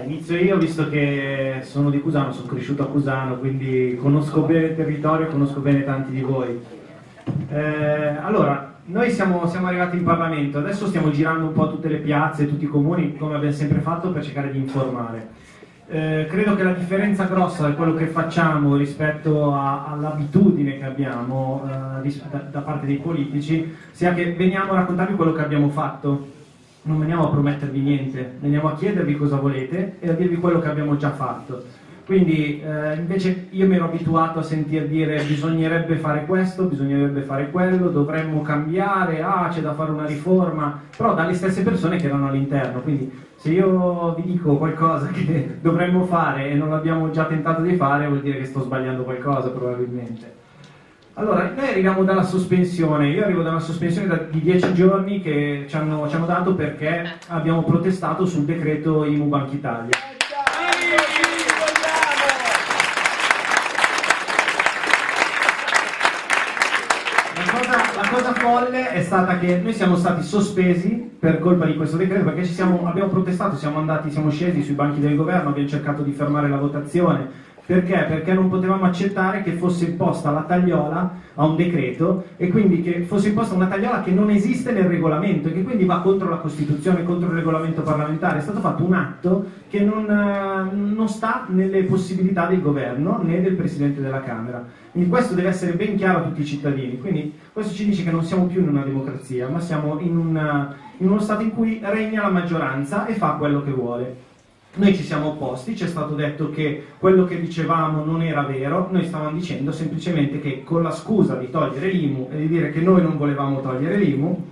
Inizio io visto che sono di Cusano, sono cresciuto a Cusano, quindi conosco bene il territorio, conosco bene tanti di voi. Eh, allora, noi siamo, siamo, arrivati in Parlamento, adesso stiamo girando un po' tutte le piazze, tutti i comuni, come abbiamo sempre fatto, per cercare di informare. Eh, credo che la differenza grossa di quello che facciamo rispetto all'abitudine che abbiamo eh, da, da parte dei politici sia che veniamo a raccontarvi quello che abbiamo fatto non veniamo a promettervi niente, veniamo a chiedervi cosa volete e a dirvi quello che abbiamo già fatto. Quindi eh, invece io mi ero abituato a sentir dire bisognerebbe fare questo, bisognerebbe fare quello, dovremmo cambiare, ah c'è da fare una riforma, però dalle stesse persone che erano all'interno. Quindi se io vi dico qualcosa che dovremmo fare e non l'abbiamo già tentato di fare vuol dire che sto sbagliando qualcosa probabilmente. Allora, noi arriviamo dalla sospensione, io arrivo da una sospensione di 10 giorni che ci hanno, ci hanno, dato perché abbiamo protestato sul decreto IMU Banca Italia. La cosa, la cosa, folle è stata che noi siamo stati sospesi per colpa di questo decreto perché siamo, abbiamo protestato, siamo andati, siamo scesi sui banchi del governo, abbiamo cercato di fermare la votazione perché? Perché non potevamo accettare che fosse imposta la tagliola a un decreto e quindi che fosse imposta una tagliola che non esiste nel regolamento e che quindi va contro la Costituzione, contro il regolamento parlamentare. È stato fatto un atto che non, eh, non sta nelle possibilità del governo né del Presidente della Camera. Quindi questo deve essere ben chiaro a tutti i cittadini. Quindi questo ci dice che non siamo più in una democrazia, ma siamo in, una, in uno Stato in cui regna la maggioranza e fa quello che vuole. Noi ci siamo opposti, ci è stato detto che quello che dicevamo non era vero, noi stavamo dicendo semplicemente che con la scusa di togliere l'IMU e di dire che noi non volevamo togliere l'IMU,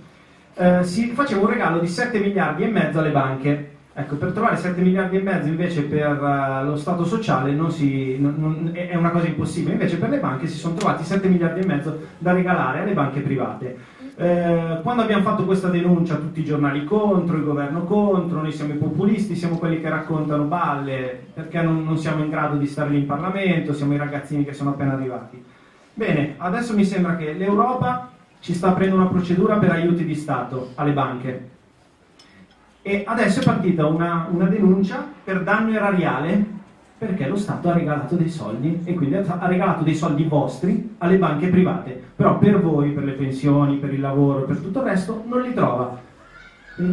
eh, si faceva un regalo di 7 miliardi e mezzo alle banche. Ecco, per trovare 7 miliardi e mezzo invece per uh, lo Stato sociale non si, non, non, è una cosa impossibile, invece per le banche si sono trovati 7 miliardi e mezzo da regalare alle banche private. Eh, quando abbiamo fatto questa denuncia tutti i giornali contro, il governo contro, noi siamo i populisti, siamo quelli che raccontano balle perché non, non siamo in grado di stare lì in Parlamento, siamo i ragazzini che sono appena arrivati. Bene, adesso mi sembra che l'Europa ci sta aprendo una procedura per aiuti di Stato alle banche e adesso è partita una, una denuncia per danno erariale perché lo Stato ha regalato dei soldi e quindi ha regalato dei soldi vostri alle banche private, però per voi, per le pensioni, per il lavoro, per tutto il resto, non li trova.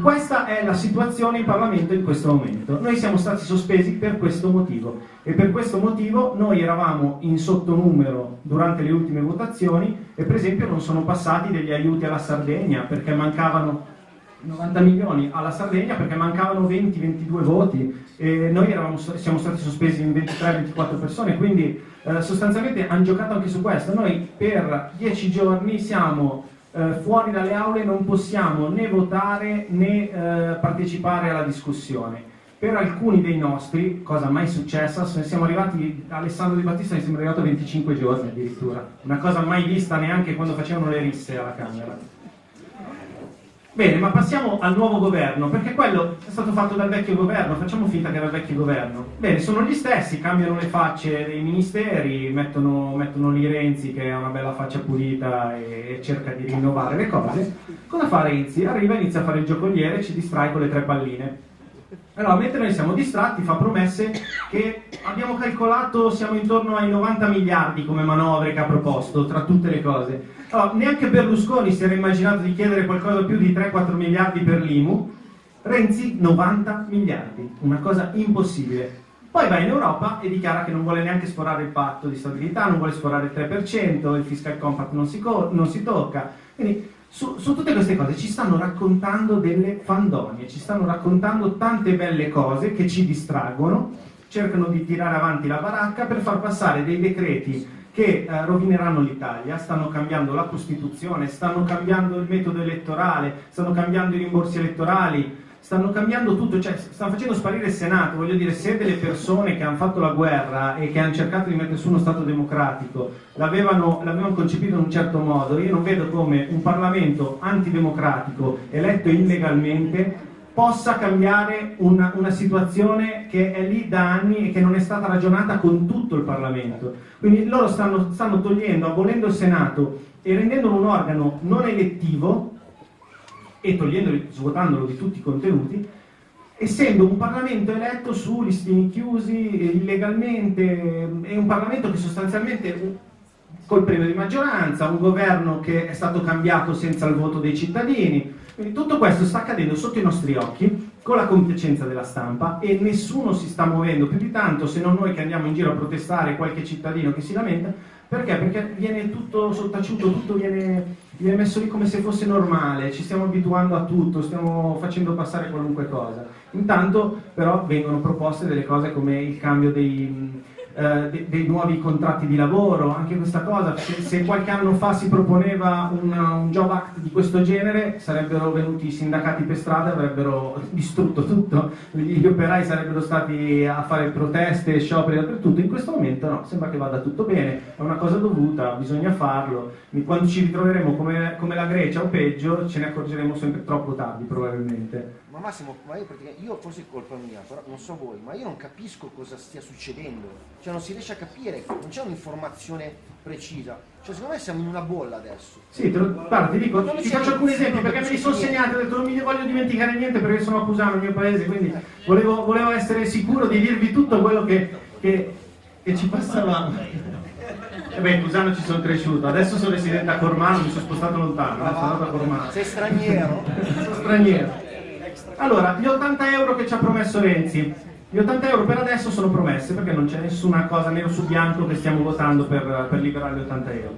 Questa è la situazione in Parlamento in questo momento. Noi siamo stati sospesi per questo motivo e per questo motivo noi eravamo in sottonumero durante le ultime votazioni e per esempio non sono passati degli aiuti alla Sardegna perché mancavano 90 milioni alla Sardegna perché mancavano 20-22 voti e noi eravamo, siamo stati sospesi in 23-24 persone, quindi eh, sostanzialmente hanno giocato anche su questo. Noi per 10 giorni siamo eh, fuori dalle aule, non possiamo né votare né eh, partecipare alla discussione. Per alcuni dei nostri, cosa mai successa, siamo arrivati, Alessandro Di Battista mi sembra arrivato a 25 giorni addirittura, una cosa mai vista neanche quando facevano le risse alla Camera. Bene, ma passiamo al nuovo governo, perché quello è stato fatto dal vecchio governo, facciamo finta che era il vecchio governo. Bene, sono gli stessi, cambiano le facce dei ministeri, mettono, mettono lì Renzi che ha una bella faccia pulita e, cerca di rinnovare le cose. Cosa fa Renzi? Arriva, inizia a fare il giocoliere e ci distrae con le tre palline. Allora, mentre noi siamo distratti, fa promesse che abbiamo calcolato siamo intorno ai 90 miliardi come manovre che ha proposto, tra tutte le cose. Allora, neanche Berlusconi si era immaginato di chiedere qualcosa più di 3-4 miliardi per l'IMU, Renzi 90 miliardi, una cosa impossibile. Poi va in Europa e dichiara che non vuole neanche sforare il patto di stabilità, non vuole sforare il 3%, il fiscal compact non si, non si tocca. Quindi su, su, tutte queste cose ci stanno raccontando delle fandonie, ci stanno raccontando tante belle cose che ci distraggono, cercano di tirare avanti la baracca per far passare dei decreti che eh, rovineranno l'Italia, stanno cambiando la Costituzione, stanno cambiando il metodo elettorale, stanno cambiando i rimborsi elettorali, stanno cambiando tutto, cioè stanno facendo sparire il Senato, voglio dire, se delle persone che hanno fatto la guerra e che hanno cercato di mettere su uno Stato democratico l'avevano, l'avevano concepito in un certo modo, io non vedo come un Parlamento antidemocratico eletto illegalmente possa cambiare una, una, situazione che è lì da anni e che non è stata ragionata con tutto il Parlamento. Quindi loro stanno, stanno togliendo, abolendo il Senato e rendendolo un organo non elettivo e svuotandolo di tutti i contenuti, essendo un Parlamento eletto su listini chiusi, illegalmente, è un Parlamento che sostanzialmente col premio di maggioranza, un governo che è stato cambiato senza il voto dei cittadini. Quindi tutto questo sta accadendo sotto i nostri occhi, con la compiacenza della stampa e nessuno si sta muovendo più di tanto se non noi che andiamo in giro a protestare, qualche cittadino che si lamenta. Perché? Perché viene tutto sottaciuto, tutto viene, viene messo lì come se fosse normale, ci stiamo abituando a tutto, stiamo facendo passare qualunque cosa. Intanto però vengono proposte delle cose come il cambio dei, eh, de, dei nuovi contratti di lavoro, anche questa cosa, se, se qualche anno fa si proponeva un, un, Job Act di questo genere sarebbero venuti i sindacati per strada e avrebbero distrutto tutto, gli operai sarebbero stati a fare proteste, scioperi dappertutto, in questo momento no, sembra che vada tutto bene, è una cosa dovuta, bisogna farlo, quando ci ritroveremo come, come la Grecia o peggio ce ne accorgeremo sempre troppo tardi probabilmente. Ma Massimo, ma io, io forse è colpa mia, però non so voi, ma io non capisco cosa stia succedendo, cioè non si riesce a capire, non c'è un'informazione precisa, cioè secondo me siamo in una bolla adesso. Sì, te lo, guarda, ti dico, ti faccio alcuni esempi perché me li sono segnati, ho detto non mi voglio dimenticare niente perché sono accusato nel mio paese, quindi volevo, volevo, essere sicuro di dirvi tutto quello che, che, che ci passavamo. E eh beh, in Cusano ci sono cresciuto, adesso sono residente a Cormano, mi sono spostato lontano, ah, sono andato a Cormano. Sei straniero? sono straniero. Allora, gli 80 euro che ci ha promesso Renzi, gli 80 euro per adesso sono promesse perché non c'è nessuna cosa nero su bianco che stiamo votando per, per liberare gli 80 euro.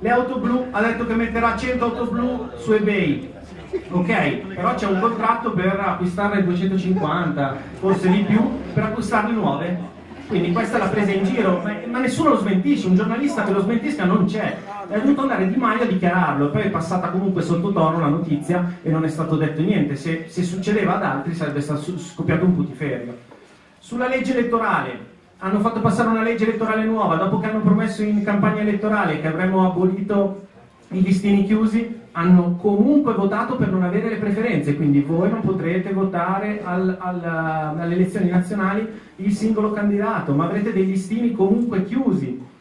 Le auto blu, ha detto che metterà 100 auto blu su eBay, ok, però c'è un contratto per acquistarne 250, forse di più, per acquistarne nuove. Quindi questa l'ha presa in giro, ma, ma, nessuno lo smentisce, un giornalista che lo smentisca non c'è. È dovuto andare Di Maio a dichiararlo, poi è passata comunque sottotono la notizia e non è stato detto niente. Se, se succedeva ad altri sarebbe stato scoppiato un putiferio. Sulla legge elettorale, hanno fatto passare una legge elettorale nuova, dopo che hanno promesso in campagna elettorale che avremmo abolito i listini chiusi, hanno comunque votato per non avere le preferenze, quindi voi non potrete votare al, al, alle elezioni nazionali il singolo candidato, ma avrete dei listini comunque chiusi.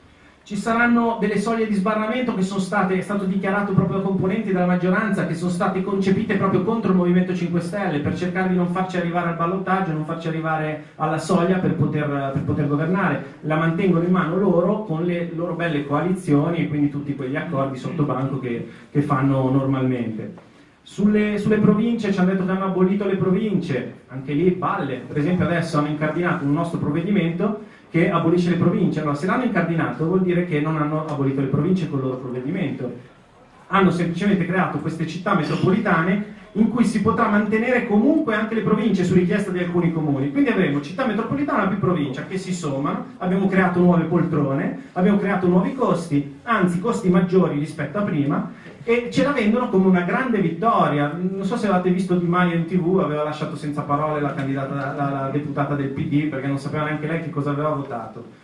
Ci saranno delle soglie di sbarramento che sono state, è stato dichiarato proprio da componenti della maggioranza, che sono state concepite proprio contro il Movimento 5 Stelle, per cercare di non farci arrivare al ballottaggio, non farci arrivare alla soglia per poter, per poter governare. La mantengono in mano loro con le loro belle coalizioni e quindi tutti quegli accordi sotto banco che, che fanno normalmente. Sulle, sulle, province ci hanno detto che hanno abolito le province, anche lì palle. Per esempio adesso hanno incardinato un nostro provvedimento che abolisce le province. Allora, se l'hanno incardinato vuol dire che non hanno abolito le province con il loro provvedimento. Hanno semplicemente creato queste città metropolitane in cui si potrà mantenere comunque anche le province su richiesta di alcuni comuni. Quindi avremo città metropolitana più provincia che si sommano, abbiamo creato nuove poltrone, abbiamo creato nuovi costi, anzi costi maggiori rispetto a prima, e ce la vendono come una grande vittoria. Non so se avete visto Di Maio in tv, aveva lasciato senza parole la, la, la deputata del PD perché non sapeva neanche lei che cosa aveva votato.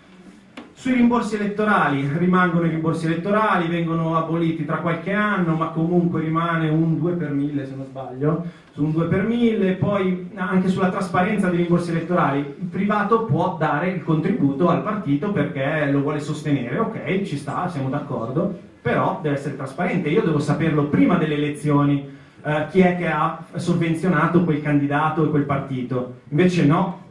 Sui rimborsi elettorali, rimangono i rimborsi elettorali, vengono aboliti tra qualche anno, ma comunque rimane un 2 per 1000 se non sbaglio, su un 2 per 1000, poi anche sulla trasparenza dei rimborsi elettorali, il privato può dare il contributo al partito perché lo vuole sostenere, ok, ci sta, siamo d'accordo, però deve essere trasparente, io devo saperlo prima delle elezioni eh, chi è che ha sovvenzionato quel candidato e quel partito, invece no,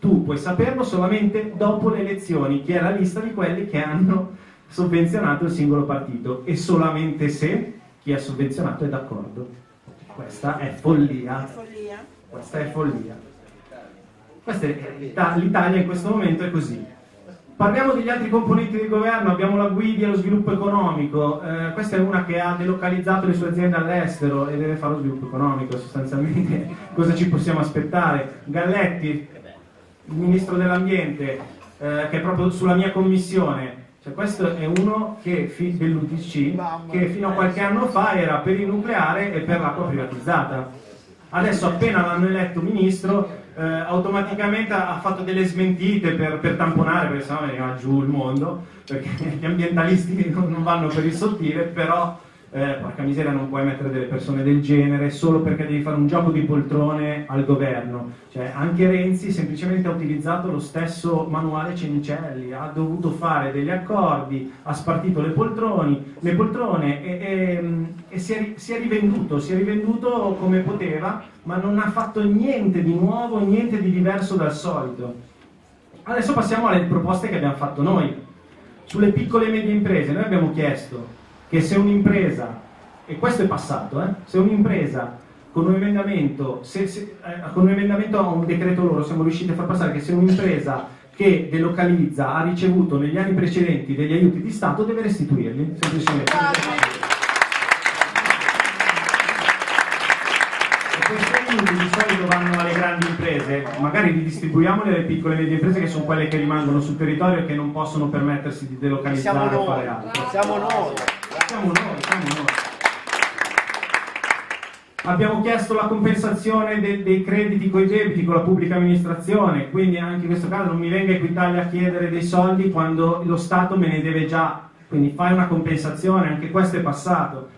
tu puoi saperlo solamente dopo le elezioni, chi è la lista di quelli che hanno sovvenzionato il singolo partito e solamente se chi ha sovvenzionato è d'accordo. Questa è follia. Questa è follia. Questa è, L'Italia in questo momento è così. Parliamo degli altri componenti del governo, abbiamo la Guidi allo sviluppo economico, eh, questa è una che ha delocalizzato le sue aziende all'estero e deve fare lo sviluppo economico, sostanzialmente cosa ci possiamo aspettare? Galletti, il ministro dell'ambiente, eh, che è proprio sulla mia commissione, cioè, questo è uno che, dell'UTC che fino a qualche anno fa era per il nucleare e per l'acqua privatizzata. Adesso appena l'hanno eletto ministro eh, automaticamente ha fatto delle smentite per, per tamponare, perché sennò veniva giù il mondo, perché gli ambientalisti non, non vanno per il sottile, però eh, porca miseria non puoi mettere delle persone del genere solo perché devi fare un gioco di poltrone al governo. Cioè, anche Renzi semplicemente ha utilizzato lo stesso manuale Cenicelli, ha dovuto fare degli accordi, ha spartito le, poltroni, le poltrone e, e, e si, è, si, è, rivenduto, si è rivenduto come poteva, ma non ha fatto niente di nuovo, niente di diverso dal solito. Adesso passiamo alle proposte che abbiamo fatto noi. Sulle piccole e medie imprese, noi abbiamo chiesto che se un'impresa, e questo è passato, eh, se un'impresa con un emendamento, se, se, eh, con un emendamento a un decreto loro siamo riusciti a far passare che se un'impresa che delocalizza ha ricevuto negli anni precedenti degli aiuti di Stato deve restituirli, semplicemente. E questi aiuti di solito vanno alle grandi imprese, magari li distribuiamoli alle piccole e medie imprese che sono quelle che rimangono sul territorio e che non possono permettersi di delocalizzare o fare altro. Siamo noi siamo noi, siamo noi. Abbiamo chiesto la compensazione de- dei crediti con i debiti con la pubblica amministrazione, quindi anche in questo caso non mi venga Equitalia a chiedere dei soldi quando lo Stato me ne deve già, quindi fai una compensazione, anche questo è passato.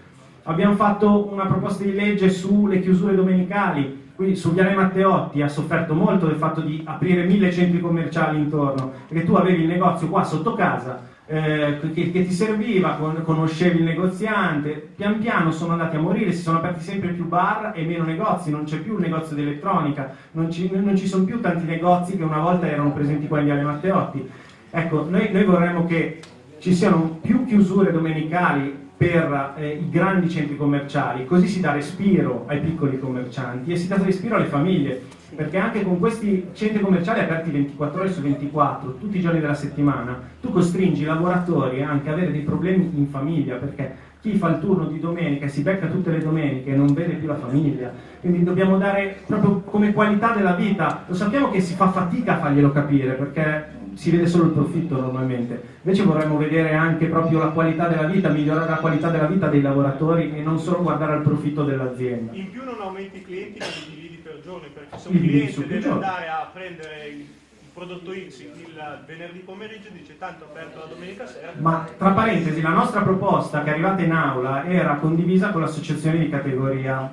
Abbiamo fatto una proposta di legge sulle chiusure domenicali, quindi su Viale Matteotti ha sofferto molto del fatto di aprire mille centri commerciali intorno, perché tu avevi il negozio qua sotto casa, eh, che, che, ti serviva, con, conoscevi il negoziante, pian piano sono andati a morire, si sono aperti sempre più bar e meno negozi, non c'è più il negozio di elettronica, non ci, ci sono più tanti negozi che una volta erano presenti qua in Viale Matteotti. Ecco, noi, noi vorremmo che ci siano più chiusure domenicali per eh, i grandi centri commerciali, così si dà respiro ai piccoli commercianti e si dà respiro alle famiglie, perché anche con questi centri commerciali aperti 24 ore su 24, tutti i giorni della settimana, tu costringi i lavoratori anche a avere dei problemi in famiglia, perché chi fa il turno di domenica e si becca tutte le domeniche non vede più la famiglia, quindi dobbiamo dare proprio come qualità della vita, lo sappiamo che si fa fatica a farglielo capire, perché si vede solo il profitto normalmente, invece vorremmo vedere anche proprio la qualità della vita, migliorare la qualità della vita dei lavoratori e non solo guardare al profitto dell'azienda. In più non aumenti i clienti ma giorni, perché se un cliente deve andare a prendere il prodotto X il venerdì pomeriggio dice tanto aperto la domenica sera. Ma tra parentesi, la nostra proposta che è arrivata in aula era condivisa con l'associazione di categoria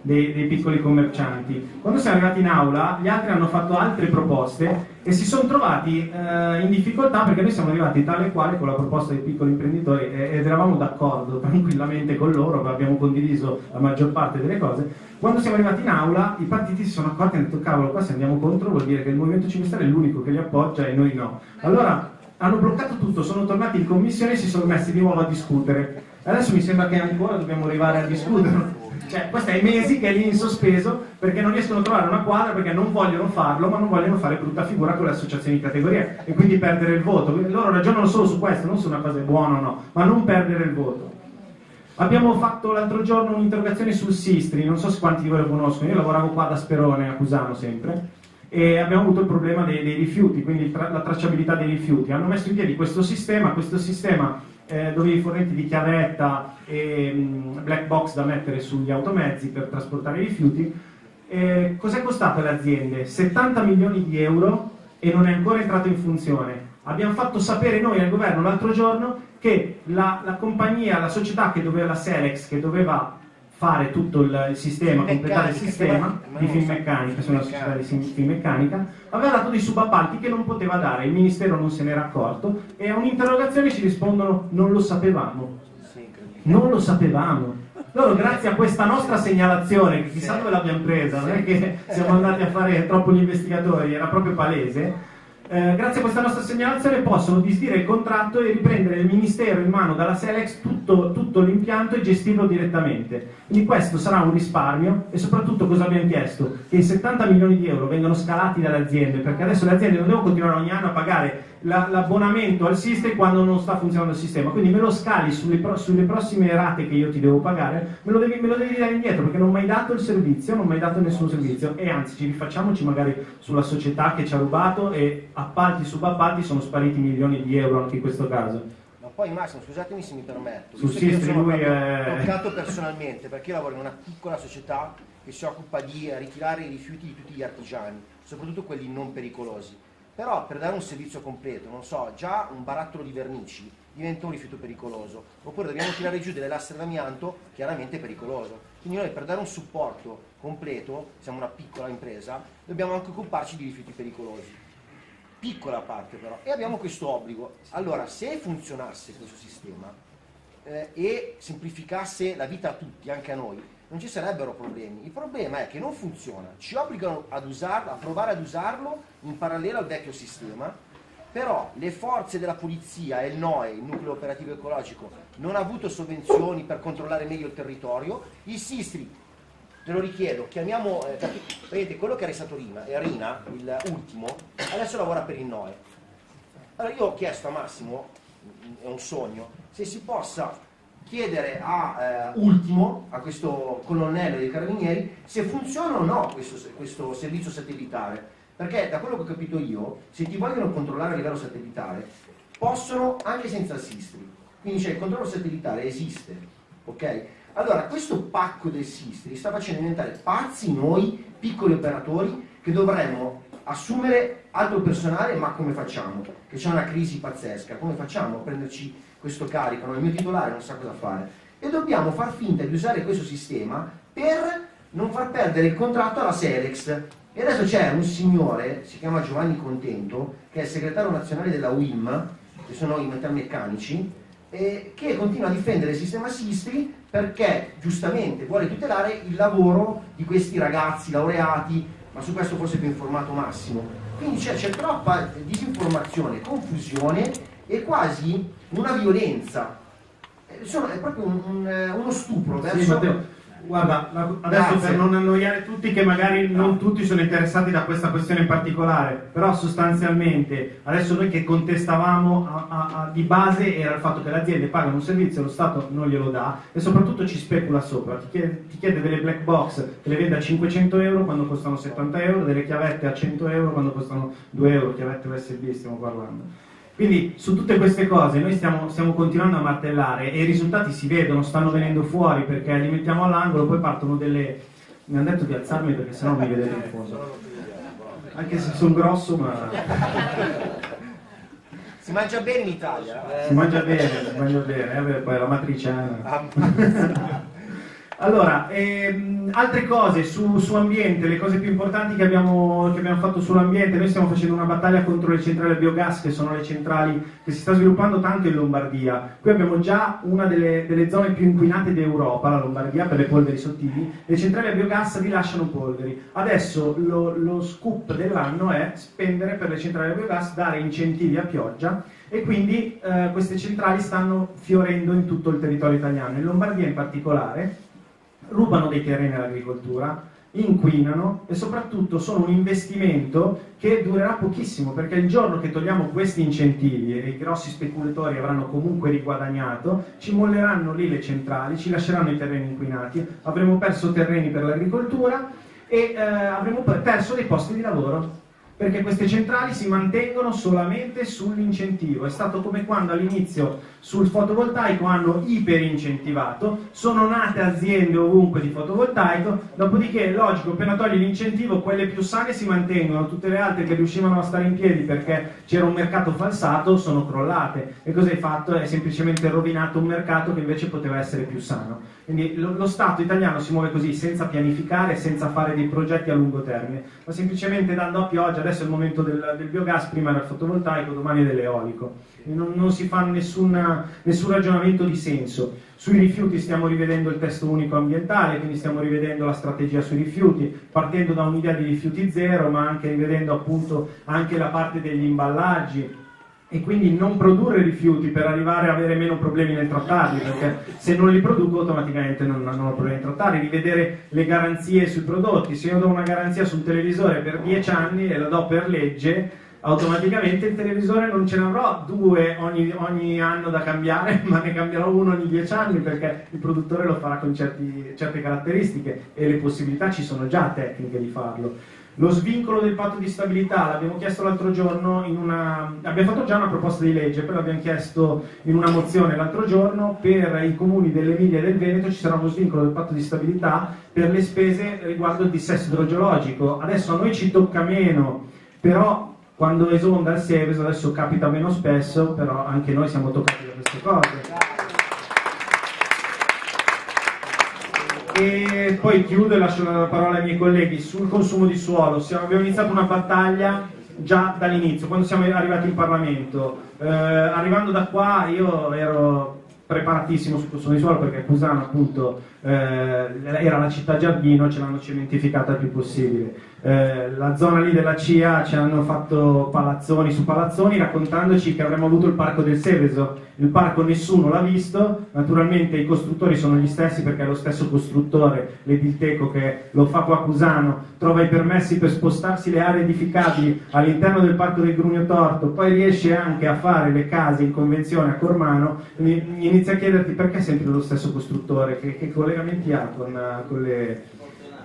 dei, dei, piccoli commercianti. Quando siamo arrivati in aula, gli altri hanno fatto altre proposte e si sono trovati eh, in difficoltà perché noi siamo arrivati tale e quale con la proposta dei piccoli imprenditori ed eravamo d'accordo tranquillamente con loro, abbiamo condiviso la maggior parte delle cose. Quando siamo arrivati in aula, i partiti si sono accorti e hanno detto: cavolo, qua se andiamo contro vuol dire che il Movimento 5 Stelle è l'unico che li appoggia e noi no. Allora hanno bloccato tutto, sono tornati in commissione e si sono messi di nuovo a discutere. Adesso mi sembra che ancora dobbiamo arrivare a discutere. Cioè, questo è mesi che è lì in sospeso perché non riescono a trovare una quadra, perché non vogliono farlo, ma non vogliono fare brutta figura con le associazioni di categoria e quindi perdere il voto. Loro ragionano solo su questo, non su una cosa buona o no, ma non perdere il voto. Abbiamo fatto l'altro giorno un'interrogazione sul Sistri, non so quanti di voi lo conoscono, io lavoravo qua da Sperone, a Cusano sempre, e abbiamo avuto il problema dei, dei rifiuti, quindi tra, la tracciabilità dei rifiuti. Hanno messo in piedi questo sistema, questo sistema eh, i fornenti di chiavetta e mh, mm, black box da mettere sugli automezzi per trasportare i rifiuti. Eh, cos'è costato alle aziende? 70 milioni di euro e non è ancora entrato in funzione. Abbiamo fatto sapere noi al governo l'altro giorno che la, la compagnia, la società che doveva, la Selex, che doveva fare tutto il, sistema, completare il sistema di Finmeccanica, sono una società di Finmeccanica, aveva dato dei subappalti che non poteva dare, il Ministero non se n'era accorto e a un'interrogazione ci rispondono non lo sapevamo. Non lo sapevamo. Loro grazie a questa nostra segnalazione, che chissà dove l'abbiamo presa, non è che siamo andati a fare troppo gli investigatori, era proprio palese, eh, grazie a questa nostra segnalazione possono disdire il contratto e riprendere il Ministero in mano dalla Selex tutto, tutto, l'impianto e gestirlo direttamente. Quindi questo sarà un risparmio e soprattutto cosa abbiamo chiesto? Che i 70 milioni di euro vengano scalati dalle aziende, perché adesso le aziende non devono continuare ogni anno a pagare la, l'abbonamento al sistema quando non sta funzionando il sistema. Quindi me lo scali sulle, sulle prossime rate che io ti devo pagare, me lo, devi, me lo devi dare indietro perché non mi hai dato il servizio, non mi hai dato nessun servizio e anzi ci rifacciamoci magari sulla società che ci ha rubato e appalti subappalti sono spariti milioni di euro anche in questo caso. Ma poi Massimo, scusatemi se mi permetto, Sul Sistri lui è... toccato personalmente perché io lavoro in una piccola società che si occupa di ritirare i rifiuti di tutti gli artigiani, soprattutto quelli non pericolosi però per dare un servizio completo, non so, già un barattolo di vernici, diventa un rifiuto pericoloso. Oppure dobbiamo tirare giù delle lastre d'amianto, chiaramente pericoloso. Quindi noi per dare un supporto completo, siamo una piccola impresa, dobbiamo anche occuparci di rifiuti pericolosi. Piccola parte però. E abbiamo questo obbligo. Allora, se funzionasse questo sistema eh, e semplificasse la vita a tutti, anche a noi, non ci sarebbero problemi. Il problema è che non funziona, ci obbligano ad usarlo, a provare ad usarlo in parallelo al vecchio sistema, però le forze della polizia e il NOE, il nucleo operativo ecologico, non hanno avuto sovvenzioni per controllare meglio il territorio, il Sistri, te lo richiedo, chiamiamo, eh, vedete, quello che era stato Rina, e Rina, l'ultimo, adesso lavora per il NOE. Allora io ho chiesto a Massimo, è un sogno, se si possa chiedere a eh, Ultimo, a questo colonnello dei carabinieri, se funziona o no questo, questo, servizio satellitare. Perché da quello che ho capito io, se ti vogliono controllare a livello satellitare, possono anche senza SISTRI. Quindi cioè, il controllo satellitare esiste. ok? Allora, questo pacco del SISTRI sta facendo diventare pazzi noi, piccoli operatori, che dovremmo assumere altro personale, ma come facciamo? Che c'è una crisi pazzesca, come facciamo a prenderci questo carico, no? il mio titolare non sa cosa fare. E dobbiamo far finta di usare questo sistema per non far perdere il contratto alla Selex. E adesso c'è un signore, si chiama Giovanni Contento, che è il segretario nazionale della UIM, che sono i metalmeccanici, eh, che continua a difendere il sistema Sistri perché giustamente vuole tutelare il lavoro di questi ragazzi laureati, ma su questo forse più informato Massimo. Quindi c'è, c'è troppa disinformazione, confusione e quasi una violenza. Eh, sono, è proprio un, un, eh, uno stupro verso... Sì, Matteo, guarda, adesso Grazie. per non annoiare tutti, che magari non tutti sono interessati da questa questione in particolare, però sostanzialmente adesso noi che contestavamo a, a, a, di base era il fatto che le aziende pagano un servizio, lo Stato non glielo dà e soprattutto ci specula sopra, ti chiede, ti chiede delle black box che le vende a 500 euro quando costano 70 euro, delle chiavette a 100 euro quando costano 2 euro, chiavette USB stiamo parlando. Quindi su tutte queste cose noi stiamo, stiamo, continuando a martellare e i risultati si vedono, stanno venendo fuori perché li mettiamo all'angolo, poi partono delle... Mi hanno detto di alzarmi perché sennò mi vedete in fondo. Anche se sono grosso ma... Si mangia bene in Italia. Si mangia bene, si mangia bene, eh, poi la matriciana. Allora, ehm, altre cose su, su, ambiente, le cose più importanti che abbiamo, che abbiamo, fatto sull'ambiente, noi stiamo facendo una battaglia contro le centrali a biogas, che sono le centrali che si sta sviluppando tanto in Lombardia. Qui abbiamo già una delle, delle zone più inquinate d'Europa, la Lombardia, per le polveri sottili. Le centrali a biogas rilasciano polveri. Adesso lo, lo scoop dell'anno è spendere per le centrali a biogas, dare incentivi a pioggia e quindi eh, queste centrali stanno fiorendo in tutto il territorio italiano, in Lombardia in particolare rubano dei terreni all'agricoltura, inquinano e soprattutto sono un investimento che durerà pochissimo perché il giorno che togliamo questi incentivi e i grossi speculatori avranno comunque riguadagnato, ci molleranno lì le centrali, ci lasceranno i terreni inquinati, avremo perso terreni per l'agricoltura e eh, avremo perso dei posti di lavoro perché queste centrali si mantengono solamente sull'incentivo. È stato come quando all'inizio sul fotovoltaico hanno iperincentivato, sono nate aziende ovunque di fotovoltaico, dopodiché, logico, appena togli l'incentivo, quelle più sane si mantengono, tutte le altre che riuscivano a stare in piedi perché c'era un mercato falsato sono crollate. E cosa hai fatto? Hai semplicemente rovinato un mercato che invece poteva essere più sano. Quindi lo, lo Stato italiano si muove così, senza pianificare, senza fare dei progetti a lungo termine, ma semplicemente dando a pioggia adesso è il momento del, del biogas, prima era il fotovoltaico, domani è dell'eolico. Non, non, si fa nessuna, nessun ragionamento di senso. Sui rifiuti stiamo rivedendo il testo unico ambientale, quindi stiamo rivedendo la strategia sui rifiuti, partendo da un'idea di rifiuti zero, ma anche rivedendo appunto anche la parte degli imballaggi, e quindi non produrre rifiuti per arrivare a avere meno problemi nel trattarli, perché se non li produco automaticamente non, non ho problemi nel trattarli, rivedere le garanzie sui prodotti, se io do una garanzia sul televisore per 10 anni e la do per legge, automaticamente il televisore non ce ne avrò due ogni, ogni, anno da cambiare, ma ne cambierò uno ogni 10 anni perché il produttore lo farà con certi, certe caratteristiche e le possibilità ci sono già tecniche di farlo. Lo svincolo del patto di stabilità l'abbiamo chiesto l'altro giorno in una... abbiamo fatto già una proposta di legge, poi l'abbiamo chiesto in una mozione l'altro giorno, per i comuni dell'Emilia e del Veneto ci sarà uno svincolo del patto di stabilità per le spese riguardo il dissesto idrogeologico. Adesso a noi ci tocca meno, però quando esonda il Seveso, adesso capita meno spesso, però anche noi siamo toccati da queste cose. E poi chiudo e lascio la parola ai miei colleghi sul consumo di suolo. Siamo, abbiamo iniziato una battaglia già dall'inizio, quando siamo arrivati in Parlamento. Eh, arrivando da qua io ero preparatissimo sul consumo di suolo perché Cusano appunto eh, era la città giardino, ce l'hanno cementificata il più possibile. Eh, la zona lì della CIA ci hanno fatto palazzoni su palazzoni raccontandoci che avremmo avuto il parco del Seveso. Il parco nessuno l'ha visto, naturalmente i costruttori sono gli stessi perché è lo stesso costruttore, l'Edilteco che lo fa qua a Cusano, trova i permessi per spostarsi le aree edificabili all'interno del parco del Grugno Torto, poi riesce anche a fare le case in convenzione a Cormano, inizia a chiederti perché è sempre lo stesso costruttore, che, che collegamenti ha con, con le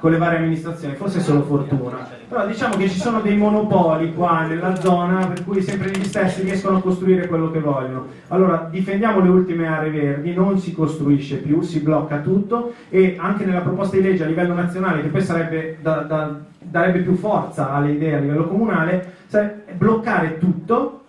con le varie amministrazioni, forse è solo fortuna. Però diciamo che ci sono dei monopoli qua nella zona per cui sempre gli stessi riescono a costruire quello che vogliono. Allora difendiamo le ultime aree verdi, non si costruisce più, si blocca tutto e anche nella proposta di legge a livello nazionale, che poi sarebbe da, da, darebbe più forza alle idee a livello comunale, bloccare tutto,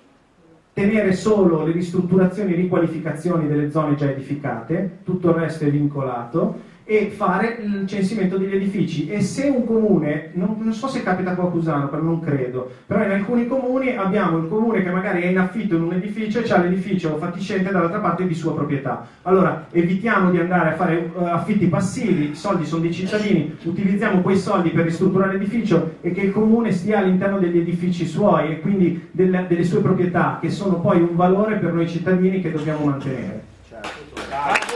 tenere solo le ristrutturazioni e riqualificazioni delle zone già edificate, tutto il resto è vincolato e fare il censimento degli edifici e se un comune, non, non so se capita qua a Cusano, però non credo, però in alcuni comuni abbiamo il comune che magari è in affitto in un edificio e ha l'edificio fatiscente dall'altra parte di sua proprietà. Allora evitiamo di andare a fare uh, affitti passivi, i soldi sono dei cittadini, utilizziamo quei soldi per ristrutturare l'edificio e che il comune stia all'interno degli edifici suoi e quindi delle, delle sue proprietà che sono poi un valore per noi cittadini che dobbiamo mantenere. Certo.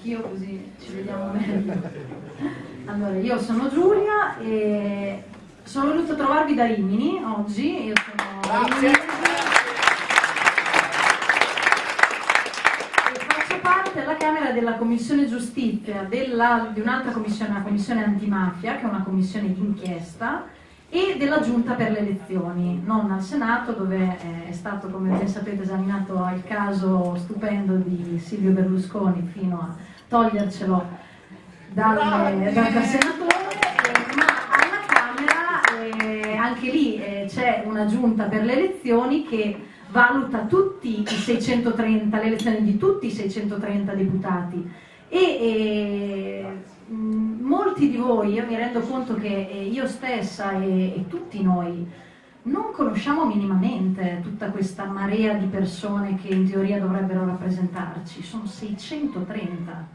anch'io così ci vediamo meglio. Allora, io sono Giulia e sono venuta a trovarvi da Rimini oggi. Io sono Grazie. E faccio parte alla Camera della Commissione Giustizia della, di un'altra commissione, la Commissione Antimafia, che è una commissione d'inchiesta e della Giunta per le elezioni, non al Senato dove eh, è stato, come ben sapete, esaminato il caso stupendo di Silvio Berlusconi fino a togliercelo dal, dal senatore, ma alla Camera eh, anche lì eh, c'è una Giunta per le elezioni che valuta tutti i 630, le elezioni di tutti i 630 deputati. E eh, molti di voi, io mi rendo conto che eh, io stessa e, e tutti noi non conosciamo minimamente tutta questa marea di persone che in teoria dovrebbero rappresentarci, sono 630,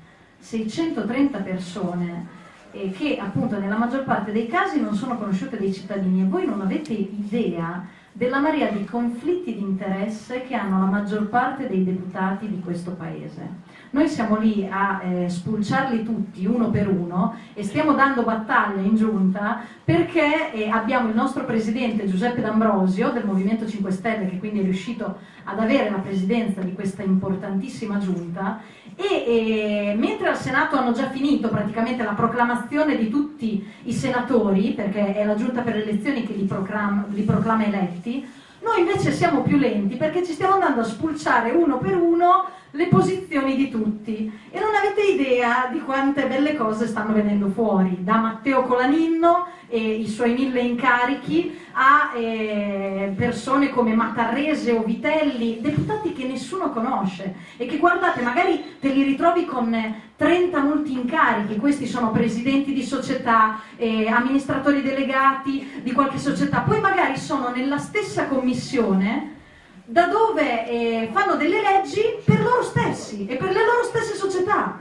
630 persone eh, che appunto nella maggior parte dei casi non sono conosciute dai cittadini e voi non avete idea della marea di conflitti di interesse che hanno la maggior parte dei deputati di questo Paese. Noi siamo lì a eh, spulciarli tutti uno per uno e stiamo dando battaglia in giunta perché eh, abbiamo il nostro presidente Giuseppe D'Ambrosio del Movimento 5 Stelle che quindi è riuscito ad avere la presidenza di questa importantissima giunta e eh, mentre al Senato hanno già finito praticamente la proclamazione di tutti i senatori, perché è la giunta per le elezioni che li proclama, li proclama eletti, noi invece siamo più lenti perché ci stiamo andando a spulciare uno per uno le posizioni di tutti. E non avete idea di quante belle cose stanno venendo fuori, da Matteo Colaninno e i suoi mille incarichi a eh, persone come Matarrese o Vitelli, deputati che nessuno conosce e che guardate magari te li ritrovi con 30 multi incarichi, questi sono presidenti di società, eh, amministratori delegati di qualche società, poi magari sono nella stessa commissione da dove eh, fanno delle leggi per loro stessi e per le loro stesse società.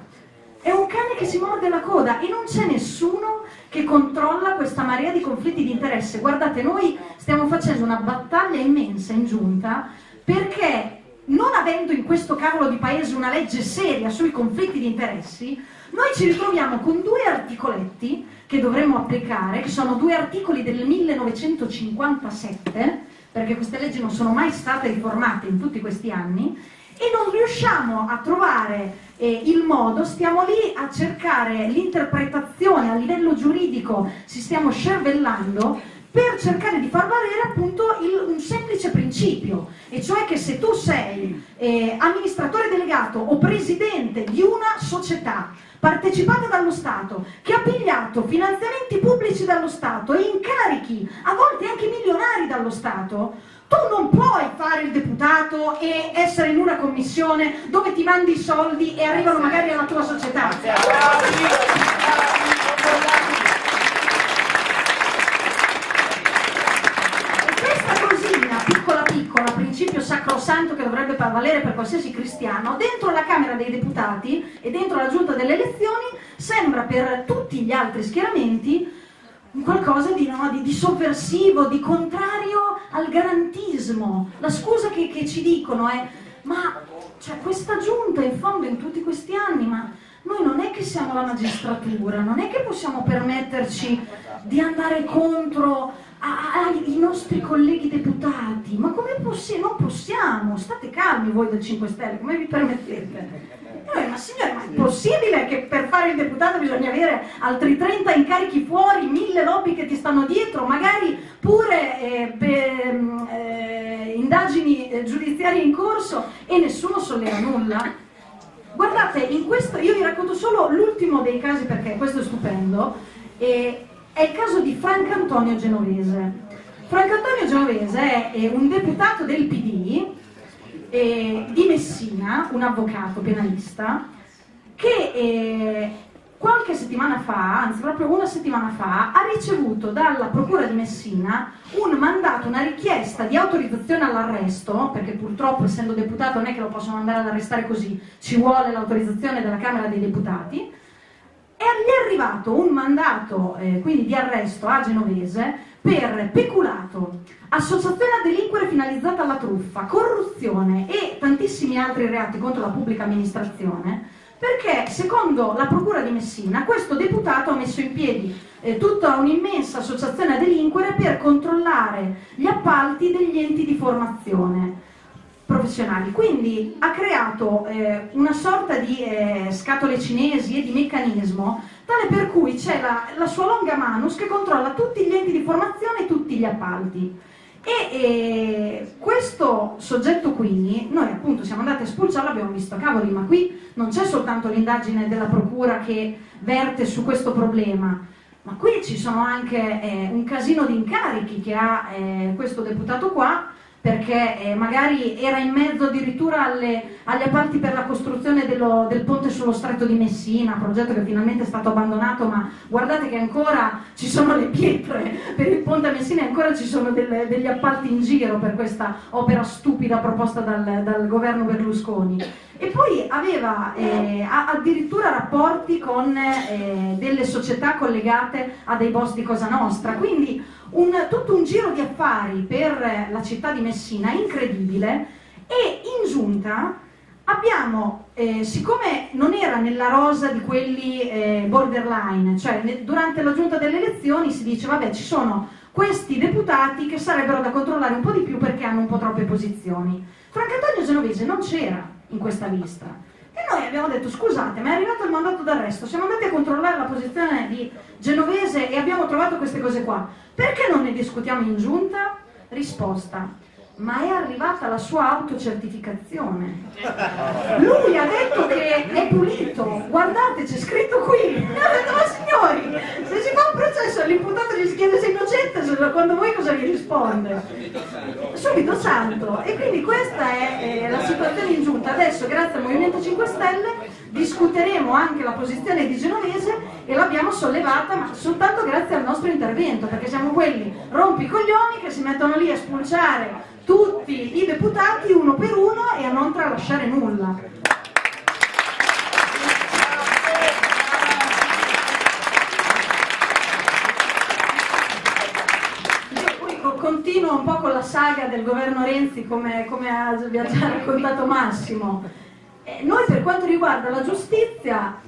È un cane che si morde la coda e non c'è nessuno che controlla questa marea di conflitti di interesse. Guardate, noi stiamo facendo una battaglia immensa in giunta perché non avendo in questo cavolo di paese una legge seria sui conflitti di interessi, noi ci ritroviamo con due articoletti che dovremmo applicare, che sono due articoli del 1957 perché queste leggi non sono mai state riformate in tutti questi anni, e non riusciamo a trovare eh, il modo, stiamo lì a cercare l'interpretazione a livello giuridico, ci stiamo scervellando per cercare di far valere appunto il, un semplice principio, e cioè che se tu sei eh, amministratore delegato o presidente di una società partecipata dallo Stato, che ha pigliato finanziamenti pubblici dallo Stato e incarichi, a volte anche milionari dallo Stato, tu non puoi fare il deputato e essere in una commissione dove ti mandi i soldi e arrivano magari alla tua società. piccola, principio sacrosanto che dovrebbe valere per qualsiasi cristiano, dentro la Camera dei Deputati e dentro la Giunta delle elezioni sembra per tutti gli altri schieramenti qualcosa di, no, di, di sovversivo, di contrario al garantismo. La scusa che, che ci dicono è, ma cioè, questa giunta in fondo in tutti questi anni, ma noi non è che siamo la magistratura, non è che possiamo permetterci di andare contro ai nostri colleghi deputati, ma come possiamo? Non possiamo, state calmi voi del 5 Stelle, come vi permettete? Eh, ma signore, ma è possibile che per fare il deputato bisogna avere altri 30 incarichi fuori, mille lobby che ti stanno dietro, magari pure eh, per, eh, indagini eh, giudiziarie in corso e nessuno solleva nulla? Guardate, in questo io vi racconto solo l'ultimo dei casi perché questo è stupendo. E è il caso di Franco Antonio Genovese. Franco Antonio Genovese è un deputato del PD eh, di Messina, un avvocato penalista, che eh, qualche settimana fa, anzi proprio una settimana fa, ha ricevuto dalla Procura di Messina un mandato, una richiesta di autorizzazione all'arresto, perché purtroppo essendo deputato non è che lo possono andare ad arrestare così, ci vuole l'autorizzazione della Camera dei Deputati, è arrivato un mandato eh, quindi di arresto a Genovese per peculato, associazione a delinquere finalizzata alla truffa, corruzione e tantissimi altri reati contro la pubblica amministrazione, perché secondo la Procura di Messina questo deputato ha messo in piedi eh, tutta un'immensa associazione a delinquere per controllare gli appalti degli enti di formazione professionali. Quindi ha creato eh, una sorta di eh, scatole cinesi e di meccanismo tale per cui c'è la, la, sua longa manus che controlla tutti gli enti di formazione e tutti gli appalti. E eh, questo soggetto qui, noi appunto siamo andati a spulciarlo, abbiamo visto, cavoli, ma qui non c'è soltanto l'indagine della procura che verte su questo problema, ma qui ci sono anche eh, un casino di incarichi che ha eh, questo deputato qua, perché eh, magari era in mezzo addirittura alle, agli appalti per la costruzione dello, del ponte sullo stretto di Messina, progetto che finalmente è stato abbandonato, ma guardate che ancora ci sono le pietre per il ponte a Messina e ancora ci sono delle, degli appalti in giro per questa opera stupida proposta dal, dal governo Berlusconi. E poi aveva eh, addirittura rapporti con eh, delle società collegate a dei boss di Cosa Nostra, quindi un, tutto un giro di affari per la città di Messina incredibile e in giunta abbiamo, eh, siccome non era nella rosa di quelli eh, borderline, cioè ne, durante la giunta delle elezioni si dice vabbè ci sono questi deputati che sarebbero da controllare un po' di più perché hanno un po' troppe posizioni. Franco Antonio Genovese non c'era in questa lista. E noi abbiamo detto, scusate, ma è arrivato il mandato d'arresto, siamo andati a controllare la posizione di Genovese e abbiamo trovato queste cose qua. Perché non ne discutiamo in giunta? Risposta, ma è arrivata la sua autocertificazione. Lui ha detto che è pulito, guardate c'è scritto qui. E ha detto, ma signori, se si fa un processo e l'imputato gli si chiede se è innocente, quando voi cosa gli risponde? Subito santo. E quindi questa è, è la situazione in giunta. Adesso, grazie al Movimento 5 Stelle, discuteremo anche la posizione di Genovese e l'abbiamo sollevata ma soltanto grazie al nostro intervento, perché siamo quelli rompicoglioni che si mettono lì a spulciare tutti i deputati uno per uno e a non tralasciare nulla. continuo un po' con la saga del governo Renzi come, come vi ha già raccontato Massimo. Eh, noi per quanto riguarda la giustizia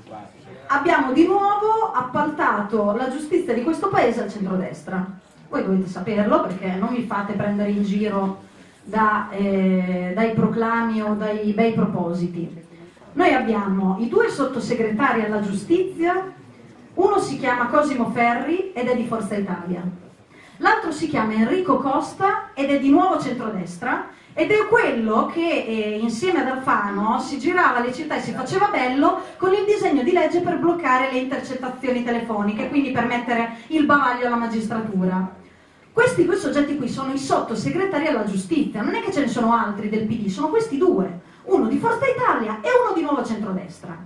abbiamo di nuovo appaltato la giustizia di questo paese al centrodestra. Voi dovete saperlo perché non vi fate prendere in giro da, eh, dai proclami o dai bei propositi. Noi abbiamo i due sottosegretari alla giustizia, uno si chiama Cosimo Ferri ed è di Forza Italia, l'altro si chiama Enrico Costa ed è di nuovo centrodestra ed è quello che eh, insieme ad Alfano si girava le città e si faceva bello con il disegno di legge per bloccare le intercettazioni telefoniche, quindi per mettere il bavaglio alla magistratura. Questi due soggetti qui sono i sottosegretari alla giustizia, non è che ce ne sono altri del PD, sono questi due, uno di Forza Italia e uno di Nuova Centrodestra.